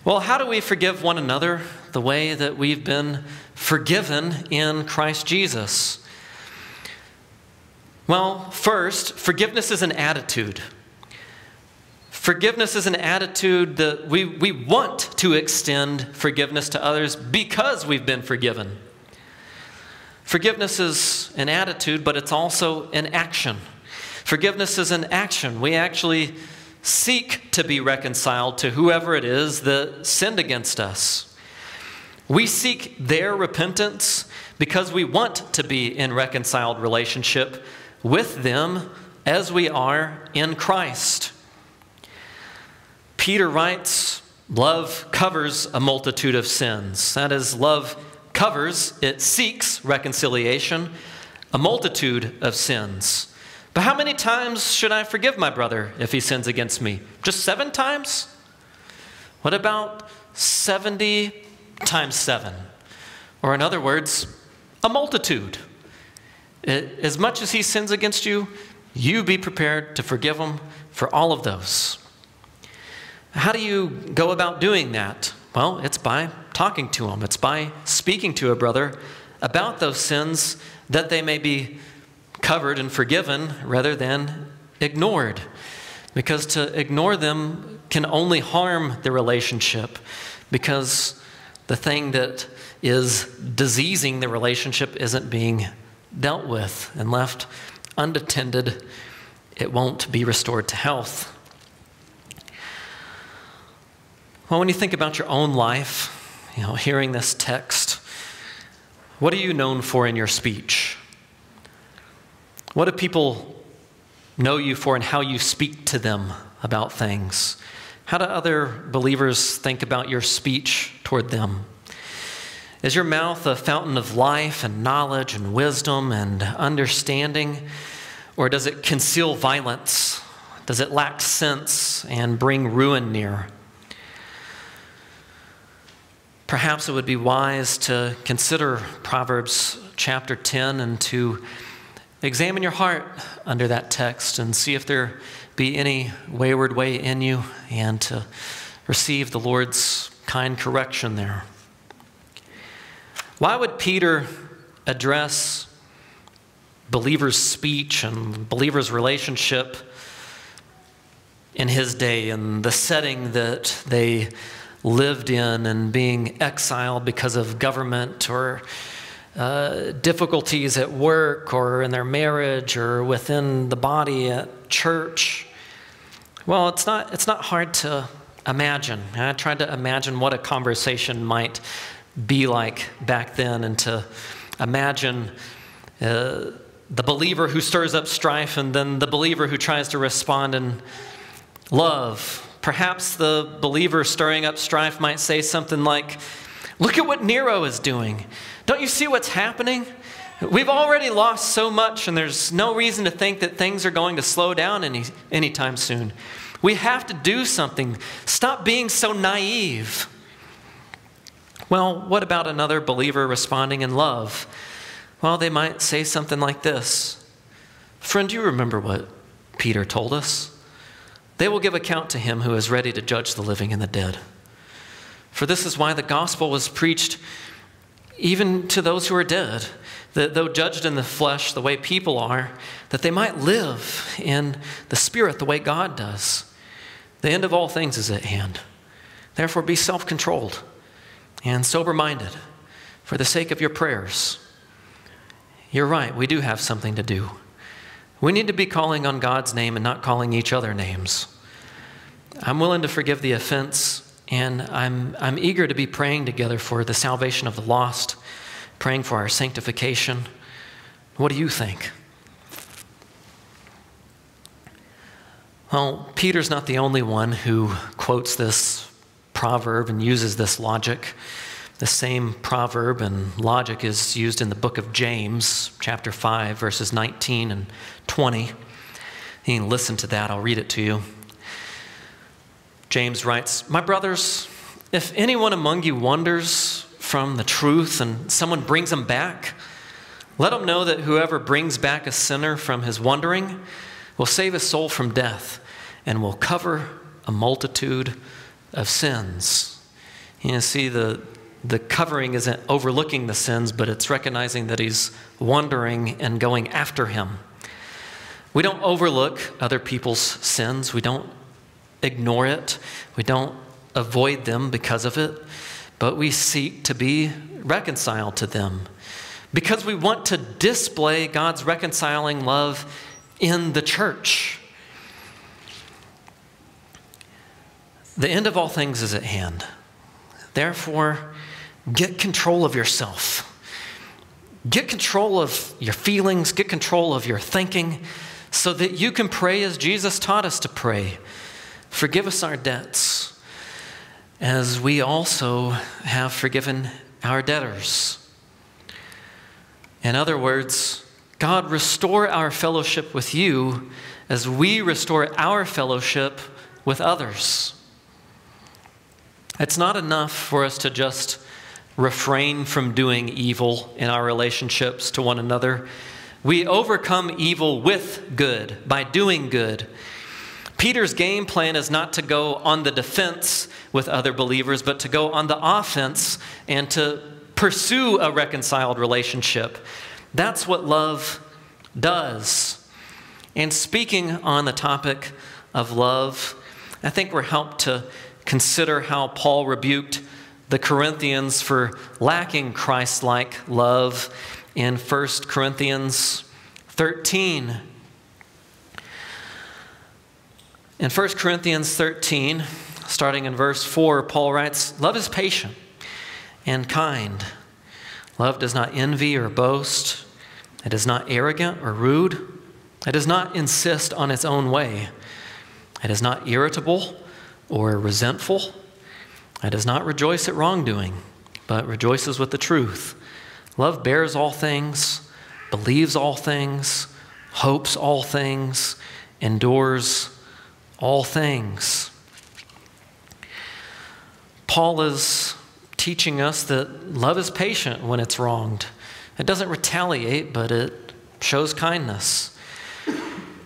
Well, how do we forgive one another the way that we've been forgiven in Christ Jesus? Well, first, forgiveness is an attitude. Forgiveness is an attitude that we, we want to extend forgiveness to others because we've been forgiven. Forgiveness is an attitude, but it's also an action. Forgiveness is an action. We actually seek to be reconciled to whoever it is that sinned against us. We seek their repentance because we want to be in reconciled relationship with them as we are in Christ. Peter writes, Love covers a multitude of sins. That is, love covers, it seeks reconciliation, a multitude of sins. But how many times should I forgive my brother if he sins against me? Just seven times? What about 70 times seven? Or, in other words, a multitude. As much as he sins against you, you be prepared to forgive him for all of those. How do you go about doing that? Well, it's by talking to him, it's by speaking to a brother about those sins that they may be covered and forgiven rather than ignored. Because to ignore them can only harm the relationship, because the thing that is diseasing the relationship isn't being dealt with and left unattended, it won't be restored to health. Well, when you think about your own life, you know, hearing this text, what are you known for in your speech? What do people know you for and how you speak to them about things? How do other believers think about your speech toward them? Is your mouth a fountain of life and knowledge and wisdom and understanding? Or does it conceal violence? Does it lack sense and bring ruin near? Perhaps it would be wise to consider Proverbs chapter 10 and to Examine your heart under that text and see if there be any wayward way in you and to receive the Lord's kind correction there. Why would Peter address believers' speech and believers' relationship in his day and the setting that they lived in and being exiled because of government or uh, difficulties at work or in their marriage or within the body at church. Well, it's not, it's not hard to imagine. I tried to imagine what a conversation might be like back then and to imagine uh, the believer who stirs up strife and then the believer who tries to respond in love. Perhaps the believer stirring up strife might say something like, Look at what Nero is doing. Don't you see what's happening? We've already lost so much, and there's no reason to think that things are going to slow down any anytime soon. We have to do something. Stop being so naive. Well, what about another believer responding in love? Well, they might say something like this Friend, do you remember what Peter told us? They will give account to him who is ready to judge the living and the dead. For this is why the gospel was preached even to those who are dead, that though judged in the flesh the way people are, that they might live in the spirit the way God does. The end of all things is at hand. Therefore, be self controlled and sober minded for the sake of your prayers. You're right, we do have something to do. We need to be calling on God's name and not calling each other names. I'm willing to forgive the offense and I'm, I'm eager to be praying together for the salvation of the lost, praying for our sanctification. What do you think? Well, Peter's not the only one who quotes this proverb and uses this logic. The same proverb and logic is used in the book of James, chapter 5, verses 19 and 20. You can listen to that, I'll read it to you. James writes, My brothers, if anyone among you wanders from the truth and someone brings him back, let him know that whoever brings back a sinner from his wandering will save his soul from death and will cover a multitude of sins. You see, the, the covering isn't overlooking the sins, but it's recognizing that he's wandering and going after him. We don't overlook other people's sins. We don't ignore it. We don't avoid them because of it, but we seek to be reconciled to them because we want to display God's reconciling love in the church. The end of all things is at hand. Therefore, get control of yourself. Get control of your feelings, get control of your thinking, so that you can pray as Jesus taught us to pray. Forgive us our debts, as we also have forgiven our debtors. In other words, God, restore our fellowship with you as we restore our fellowship with others. It's not enough for us to just refrain from doing evil in our relationships to one another. We overcome evil with good, by doing good. Peter's game plan is not to go on the defense with other believers, but to go on the offense and to pursue a reconciled relationship. That's what love does. And speaking on the topic of love, I think we're helped to consider how Paul rebuked the Corinthians for lacking Christ like love in 1 Corinthians 13. In 1 Corinthians 13, starting in verse 4, Paul writes Love is patient and kind. Love does not envy or boast. It is not arrogant or rude. It does not insist on its own way. It is not irritable or resentful. It does not rejoice at wrongdoing, but rejoices with the truth. Love bears all things, believes all things, hopes all things, endures all things. Paul is teaching us that love is patient when it's wronged. It doesn't retaliate, but it shows kindness.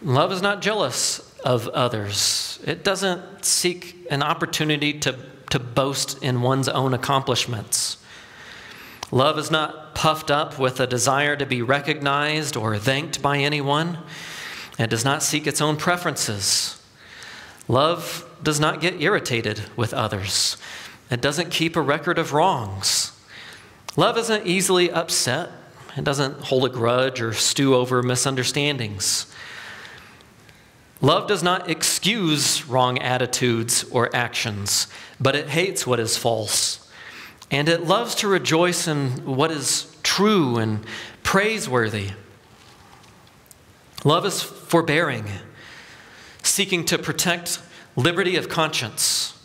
Love is not jealous of others, it doesn't seek an opportunity to, to boast in one's own accomplishments. Love is not puffed up with a desire to be recognized or thanked by anyone. It does not seek its own preferences. Love does not get irritated with others, it doesn't keep a record of wrongs. Love isn't easily upset, it doesn't hold a grudge or stew over misunderstandings. Love does not excuse wrong attitudes or actions, but it hates what is false. And it loves to rejoice in what is true and praiseworthy. Love is forbearing seeking to protect liberty of conscience.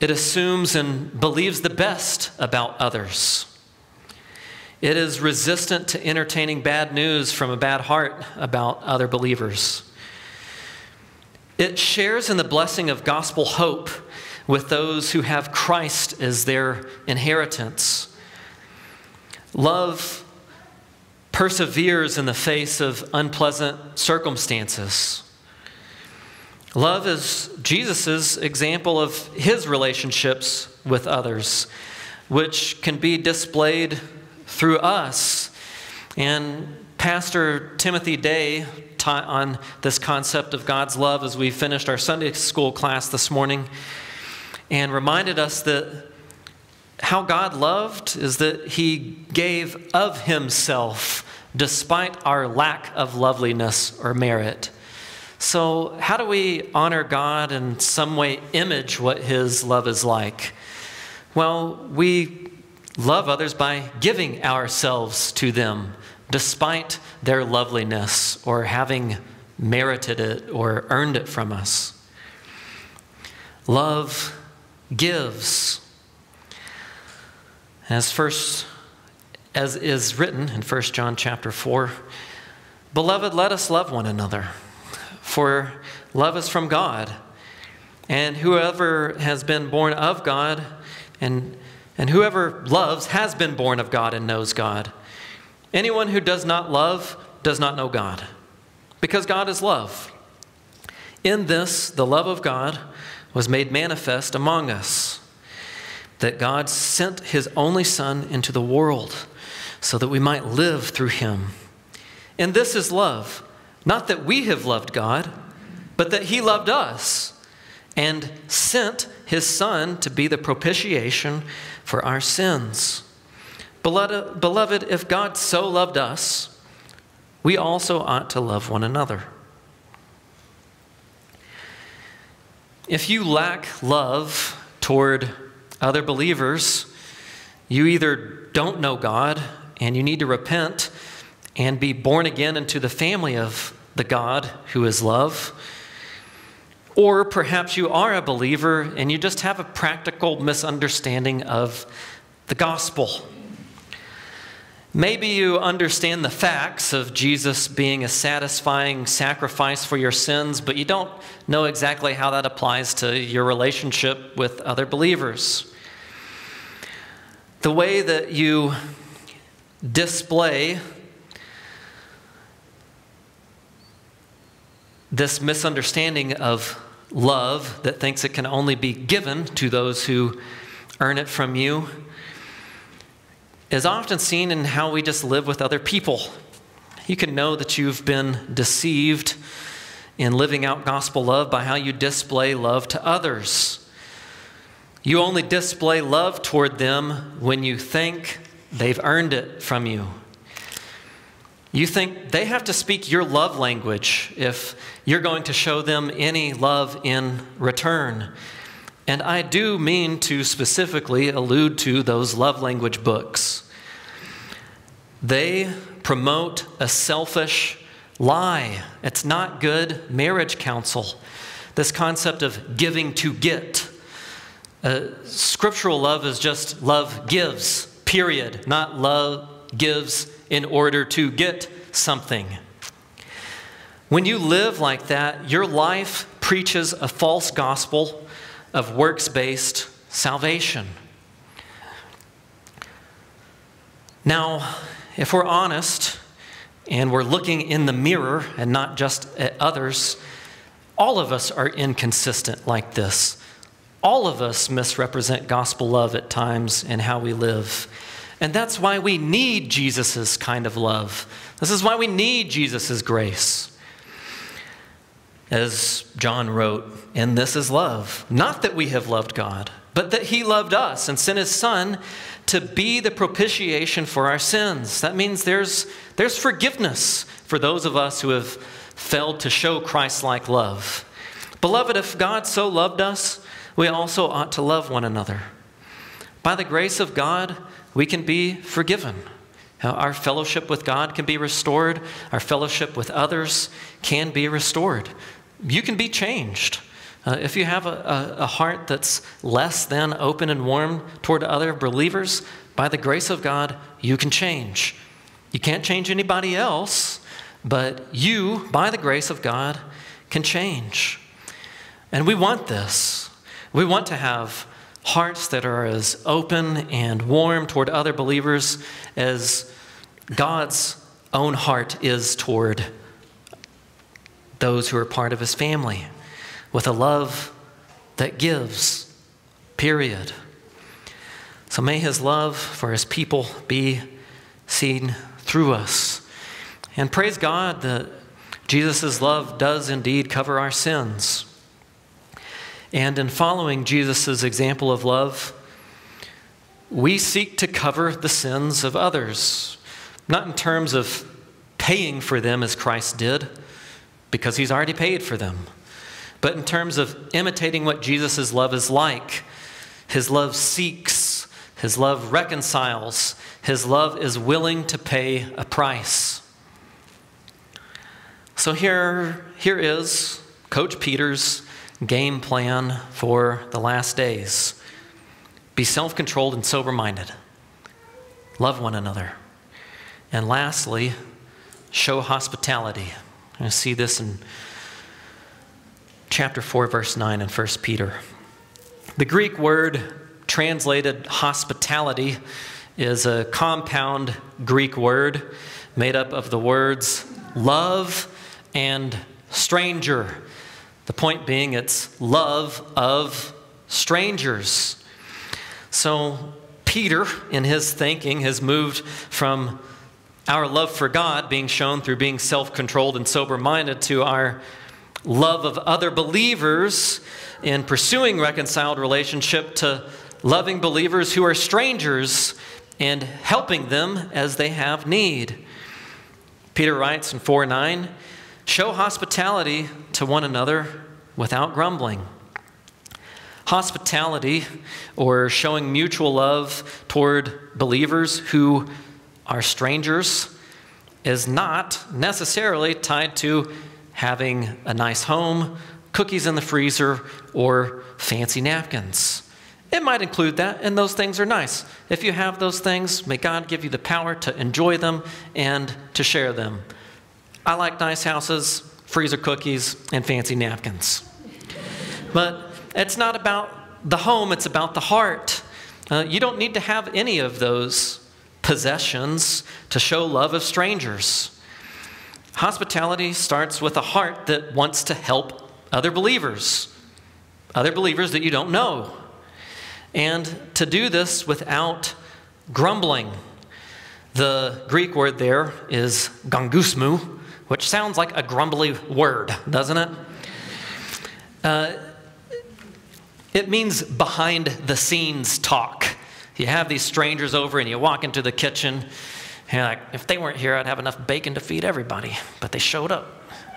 It assumes and believes the best about others. It is resistant to entertaining bad news from a bad heart about other believers. It shares in the blessing of gospel hope with those who have Christ as their inheritance. Love perseveres in the face of unpleasant circumstances. Love is Jesus' example of his relationships with others, which can be displayed through us. And Pastor Timothy Day on this concept of God's love as we finished our Sunday school class this morning and reminded us that how God loved is that he gave of himself despite our lack of loveliness or merit. So, how do we honor God and some way image what His love is like? Well, we love others by giving ourselves to them despite their loveliness or having merited it or earned it from us. Love gives. As first as is written in 1 John chapter 4, beloved, let us love one another. For love is from God. And whoever has been born of God and And whoever loves has been born of God and knows God. Anyone who does not love does not know God, because God is love. In this, the love of God was made manifest among us, that God sent his only Son into the world so that we might live through him. And this is love, not that we have loved God, but that he loved us and sent his Son to be the propitiation for our sins. Beloved, if God so loved us, we also ought to love one another. If you lack love toward other believers, you either don't know God and you need to repent and be born again into the family of the God who is love. Or perhaps you are a believer and you just have a practical misunderstanding of the gospel. Maybe you understand the facts of Jesus being a satisfying sacrifice for your sins, but you don't know exactly how that applies to your relationship with other believers. The way that you display this misunderstanding of love that thinks it can only be given to those who earn it from you is often seen in how we just live with other people. You can know that you've been deceived in living out gospel love by how you display love to others. You only display love toward them when you think they've earned it from you. You think they have to speak your love language if you're going to show them any love in return. And I do mean to specifically allude to those love language books. They promote a selfish lie. It's not good marriage counsel. This concept of giving to get. Uh, scriptural love is just love gives, period, not love gives in order to get something. When you live like that, your life preaches a false gospel of works based salvation. Now, if we're honest and we're looking in the mirror and not just at others, all of us are inconsistent like this. All of us misrepresent gospel love at times in how we live. And that's why we need Jesus' kind of love. This is why we need Jesus' grace. As John wrote, and this is love. Not that we have loved God, but that He loved us and sent His Son to be the propitiation for our sins. That means there's, there's forgiveness for those of us who have failed to show Christ like love. Beloved, if God so loved us, we also ought to love one another. By the grace of God, we can be forgiven. Our fellowship with God can be restored. Our fellowship with others can be restored. You can be changed. Uh, if you have a, a, a heart that's less than open and warm toward other believers, by the grace of God, you can change. You can't change anybody else, but you, by the grace of God, can change. And we want this. We want to have hearts that are as open and warm toward other believers as God's own heart is toward those who are part of his family, with a love that gives, period. So may his love for his people be seen through us. And praise God that Jesus' love does indeed cover our sins. And in following Jesus' example of love, we seek to cover the sins of others, not in terms of paying for them as Christ did, because he's already paid for them, but in terms of imitating what Jesus' love is like. His love seeks, his love reconciles, his love is willing to pay a price. So here, here is Coach Peter's game plan for the last days be self controlled and sober minded, love one another. And lastly, show hospitality. I see this in chapter 4, verse 9 in 1 Peter. The Greek word translated hospitality is a compound Greek word made up of the words love and stranger. The point being, it's love of strangers. So, Peter, in his thinking, has moved from our love for God being shown through being self controlled and sober minded to our love of other believers in pursuing reconciled relationship to loving believers who are strangers and helping them as they have need. Peter writes in 4 9, show hospitality to one another without grumbling. Hospitality, or showing mutual love toward believers who are strangers, is not necessarily tied to having a nice home, cookies in the freezer, or fancy napkins. It might include that, and those things are nice. If you have those things, may God give you the power to enjoy them and to share them. I like nice houses, freezer cookies, and fancy napkins. But it's not about the home, it's about the heart. Uh, you don't need to have any of those possessions to show love of strangers. Hospitality starts with a heart that wants to help other believers, other believers that you don't know. And to do this without grumbling. The Greek word there is gangusmu, which sounds like a grumbly word, doesn't it? Uh, it means behind the scenes talk. You have these strangers over and you walk into the kitchen, and like, if they weren't here, I'd have enough bacon to feed everybody. But they showed up.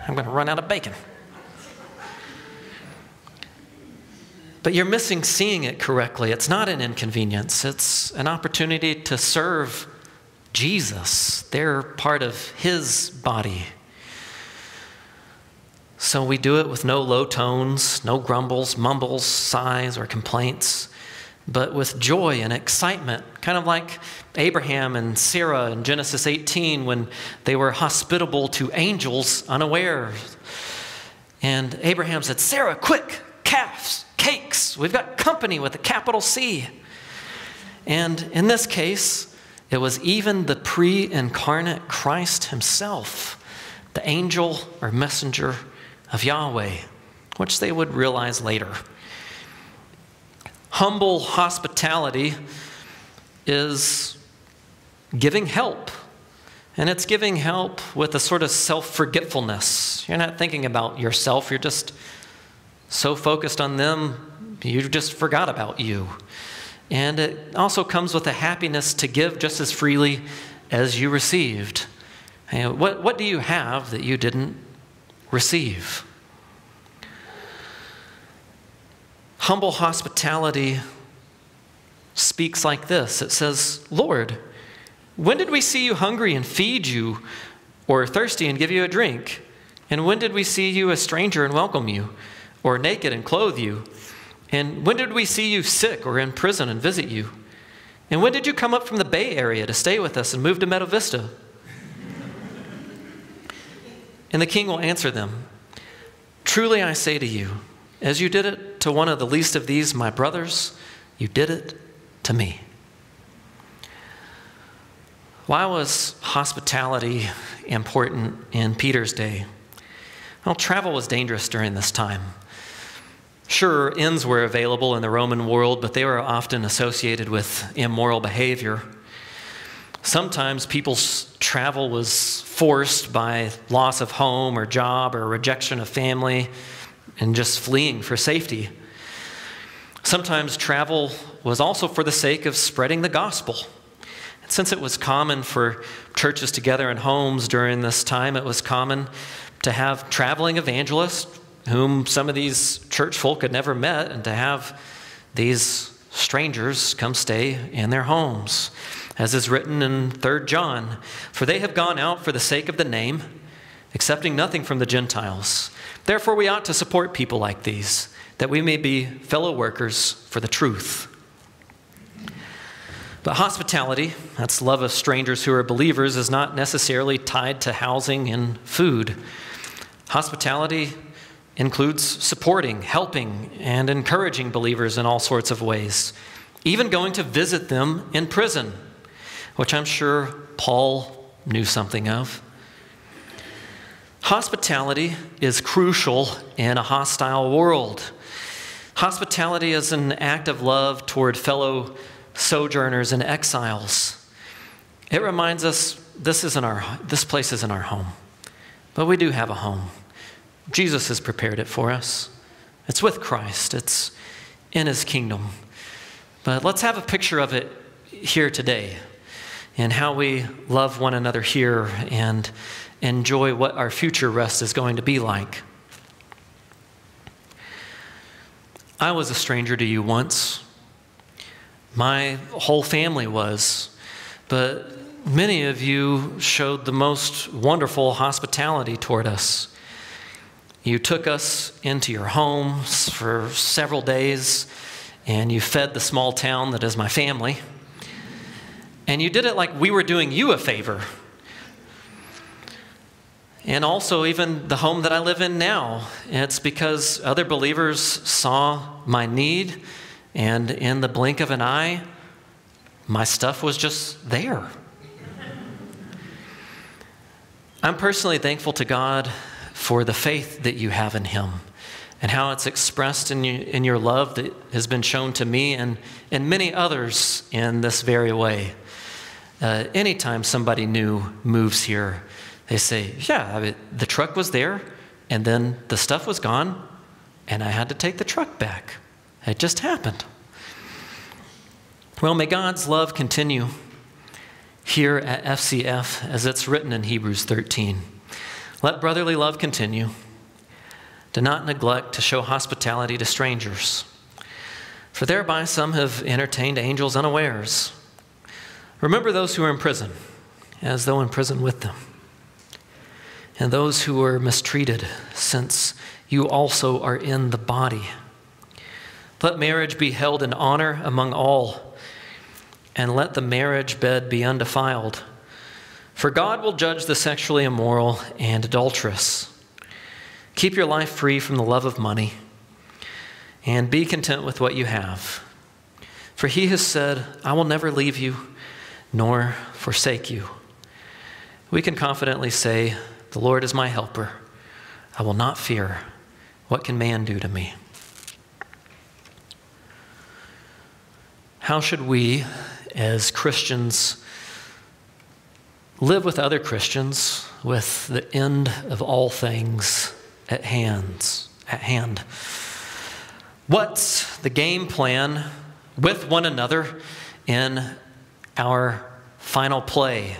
I'm going to run out of bacon. But you're missing seeing it correctly. It's not an inconvenience, it's an opportunity to serve Jesus. They're part of His body. So we do it with no low tones, no grumbles, mumbles, sighs, or complaints, but with joy and excitement, kind of like Abraham and Sarah in Genesis 18 when they were hospitable to angels unaware. And Abraham said, Sarah, quick, calves, cakes. We've got company with a capital C. And in this case, it was even the pre incarnate Christ himself, the angel or messenger of Yahweh, which they would realize later. Humble hospitality is giving help. And it's giving help with a sort of self forgetfulness. You're not thinking about yourself, you're just so focused on them, you just forgot about you. And it also comes with a happiness to give just as freely as you received. what, what do you have that you didn't receive. Humble hospitality speaks like this it says, Lord, when did we see you hungry and feed you, or thirsty and give you a drink? And when did we see you a stranger and welcome you, or naked and clothe you? And when did we see you sick or in prison and visit you? And when did you come up from the Bay Area to stay with us and move to Meadow Vista? And the king will answer them Truly I say to you, as you did it to one of the least of these, my brothers, you did it to me. Why was hospitality important in Peter's day? Well, travel was dangerous during this time. Sure, inns were available in the Roman world, but they were often associated with immoral behavior. Sometimes people's travel was forced by loss of home or job or rejection of family and just fleeing for safety. Sometimes travel was also for the sake of spreading the gospel. And since it was common for churches to gather in homes during this time, it was common to have traveling evangelists whom some of these church folk had never met and to have these strangers come stay in their homes as is written in 3 John For they have gone out for the sake of the name, accepting nothing from the Gentiles. Therefore, we ought to support people like these, that we may be fellow workers for the truth. But hospitality, that's love of strangers who are believers, is not necessarily tied to housing and food. Hospitality includes supporting, helping, and encouraging believers in all sorts of ways. even going to visit them in prison, which I'm sure Paul knew something of. Hospitality is crucial in a hostile world. Hospitality is an act of love toward fellow sojourners and exiles. It reminds us this isn't our this place isn't our home. But we do have a home. Jesus has prepared it for us. It's with Christ. It's in his kingdom. But let's have a picture of it here today and how we love one another here and enjoy what our future rest is going to be like. I was a stranger to you once. My whole family was. But many of you showed the most wonderful hospitality toward us. You took us into your homes for several days and you fed the small town that is my family. And you did it like we were doing you a favor. And also, even the home that I live in now, it's because other believers saw my need, and in the blink of an eye, my stuff was just there. I'm personally thankful to God for the faith that you have in Him and how it's expressed in, you, in your love that has been shown to me and, and many others in this very way. Uh, anytime somebody new moves here, they say, Yeah, I mean, the truck was there, and then the stuff was gone, and I had to take the truck back. It just happened. Well, may God's love continue here at FCF as it's written in Hebrews 13. Let brotherly love continue. Do not neglect to show hospitality to strangers, for thereby some have entertained angels unawares. Remember those who are in prison, as though in prison with them, and those who were mistreated, since you also are in the body. Let marriage be held in honor among all, and let the marriage bed be undefiled. For God will judge the sexually immoral and adulterous. Keep your life free from the love of money and be content with what you have. For he has said, I will never leave you nor forsake you. We can confidently say, The Lord is my helper. I will not fear. What can man do to me? How should we, as Christians, live with other Christians with the end of all things at hands at hand. What's the game plan with one another in our final play?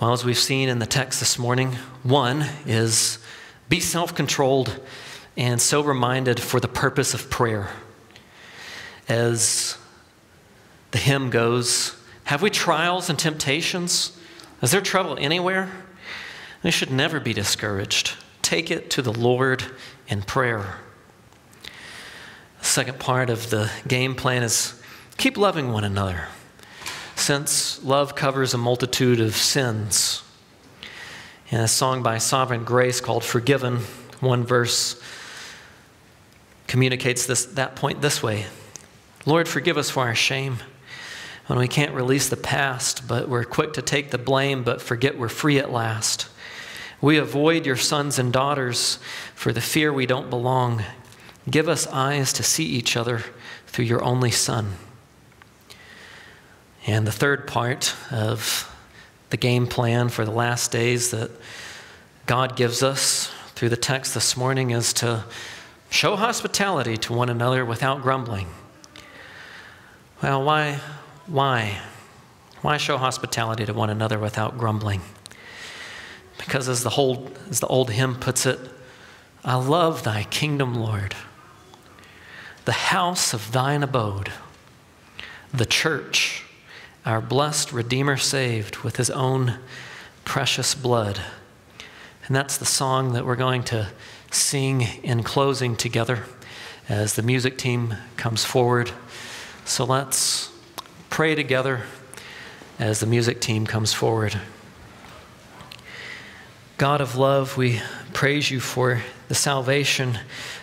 Well, as we've seen in the text this morning, one is be self controlled and sober minded for the purpose of prayer. As the hymn goes, have we trials and temptations? Is there trouble anywhere? We should never be discouraged. Take it to the Lord in prayer. The second part of the game plan is keep loving one another, since love covers a multitude of sins. In a song by Sovereign Grace called Forgiven, one verse communicates this, that point this way Lord, forgive us for our shame when we can't release the past, but we're quick to take the blame, but forget we're free at last. We avoid your sons and daughters for the fear we don't belong. Give us eyes to see each other through your only Son. And the third part of the game plan for the last days that God gives us through the text this morning is to show hospitality to one another without grumbling. Well, why? Why? Why show hospitality to one another without grumbling? Because as the, whole, as the old hymn puts it, I love thy kingdom, Lord, the house of thine abode, the church, our blessed Redeemer saved with his own precious blood. And that's the song that we're going to sing in closing together as the music team comes forward. So let's pray together as the music team comes forward. God of love, we praise you for the salvation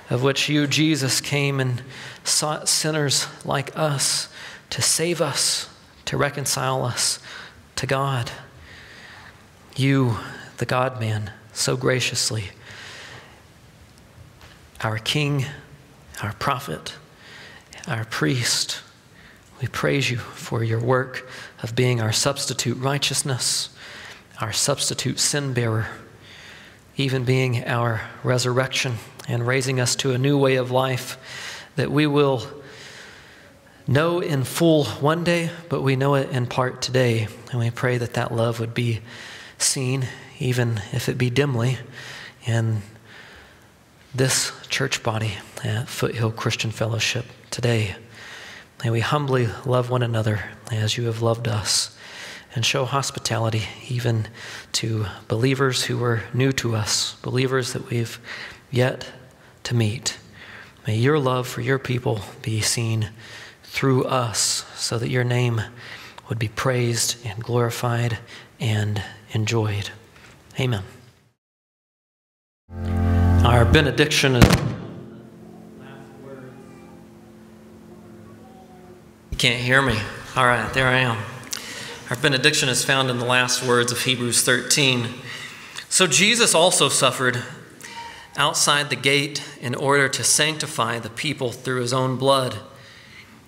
of which you, Jesus, came and sought sinners like us to save us, to reconcile us to God. You, the God man, so graciously, our King, our prophet, our priest, we praise you for your work of being our substitute righteousness, our substitute sin bearer, even being our resurrection and raising us to a new way of life that we will know in full one day, but we know it in part today. And we pray that that love would be seen, even if it be dimly, in this church body at Foothill Christian Fellowship today. May we humbly love one another as you have loved us and show hospitality even to believers who are new to us, believers that we've yet to meet. May your love for your people be seen through us so that your name would be praised and glorified and enjoyed. Amen. Our benediction is. You can't hear me. All right, there I am. Our benediction is found in the last words of Hebrews 13. So Jesus also suffered outside the gate in order to sanctify the people through his own blood.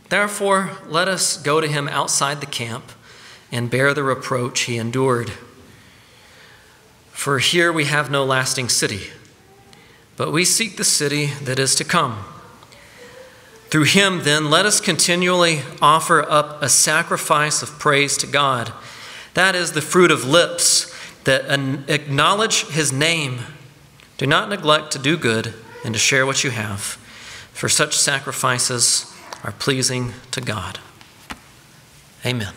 Therefore, let us go to him outside the camp and bear the reproach he endured. For here we have no lasting city, but we seek the city that is to come. Through him, then, let us continually offer up a sacrifice of praise to God. That is the fruit of lips that acknowledge his name. Do not neglect to do good and to share what you have, for such sacrifices are pleasing to God. Amen.